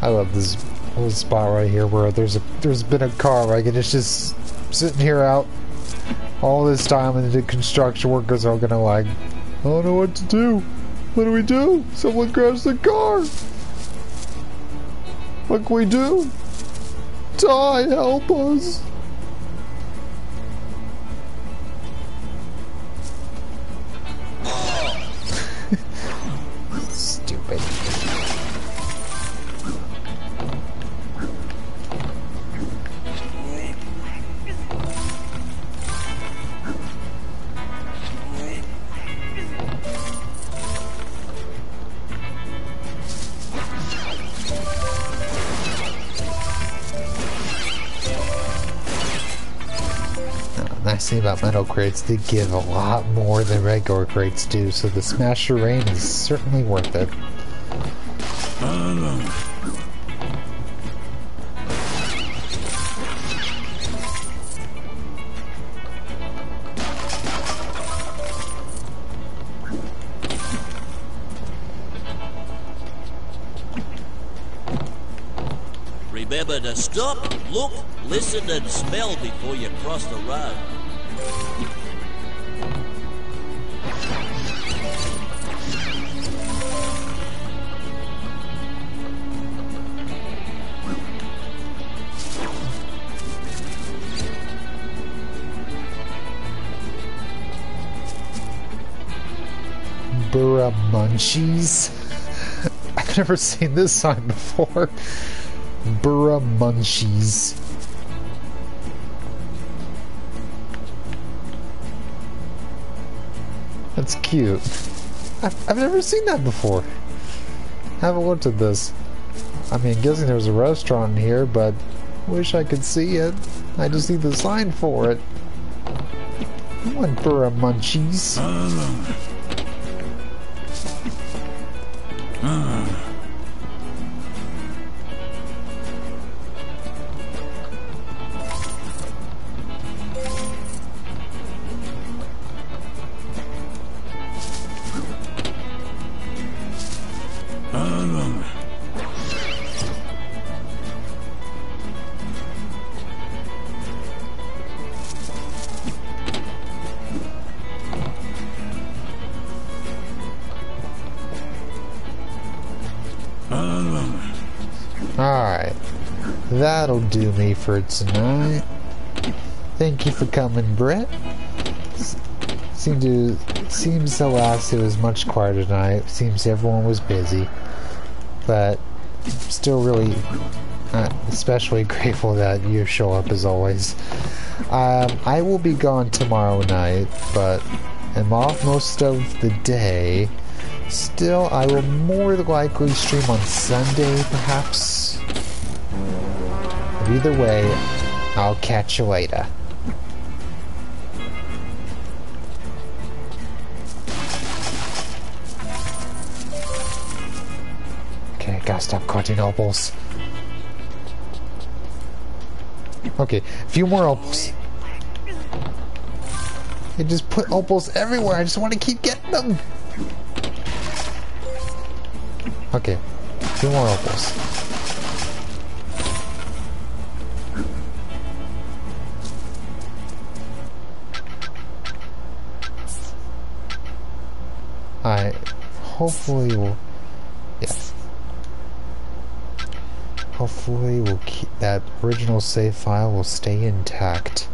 [SPEAKER 1] I love this little spot right here where there's a there's been a car like and it's just sitting here out All this time and the construction workers are gonna like, I don't know what to do. What do we do? Someone grabs the car. What can we do? Ty, help us. Thing about metal crates, they give a lot more than regular crates do, so the Smasharang is certainly worth it.
[SPEAKER 2] Remember to stop, look, listen, and smell before you cross the road.
[SPEAKER 1] Burra Munchies. I've never seen this sign before. Burra Munchies. That's cute. I've, I've never seen that before. Haven't looked at this. I mean, guessing there's a restaurant here, but wish I could see it. I just need the sign for it. I want Burra Munchies. For tonight. Thank you for coming, Brett. Seemed to seems the last it was much quieter tonight. Seems everyone was busy. But still really uh, especially grateful that you show up as always. Um, I will be gone tomorrow night, but I'm off most of the day. Still, I will more likely stream on Sunday, perhaps. Either way, I'll catch you later. Okay, gotta stop cutting opals. Okay, a few more opals. They just put opals everywhere. I just want to keep getting them. Okay, a few more opals. Hopefully will. Yes. Hopefully, we'll keep that original save file will stay intact.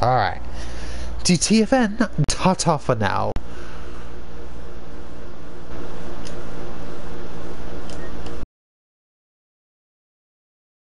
[SPEAKER 1] Alright. DTFN, ta-ta for now.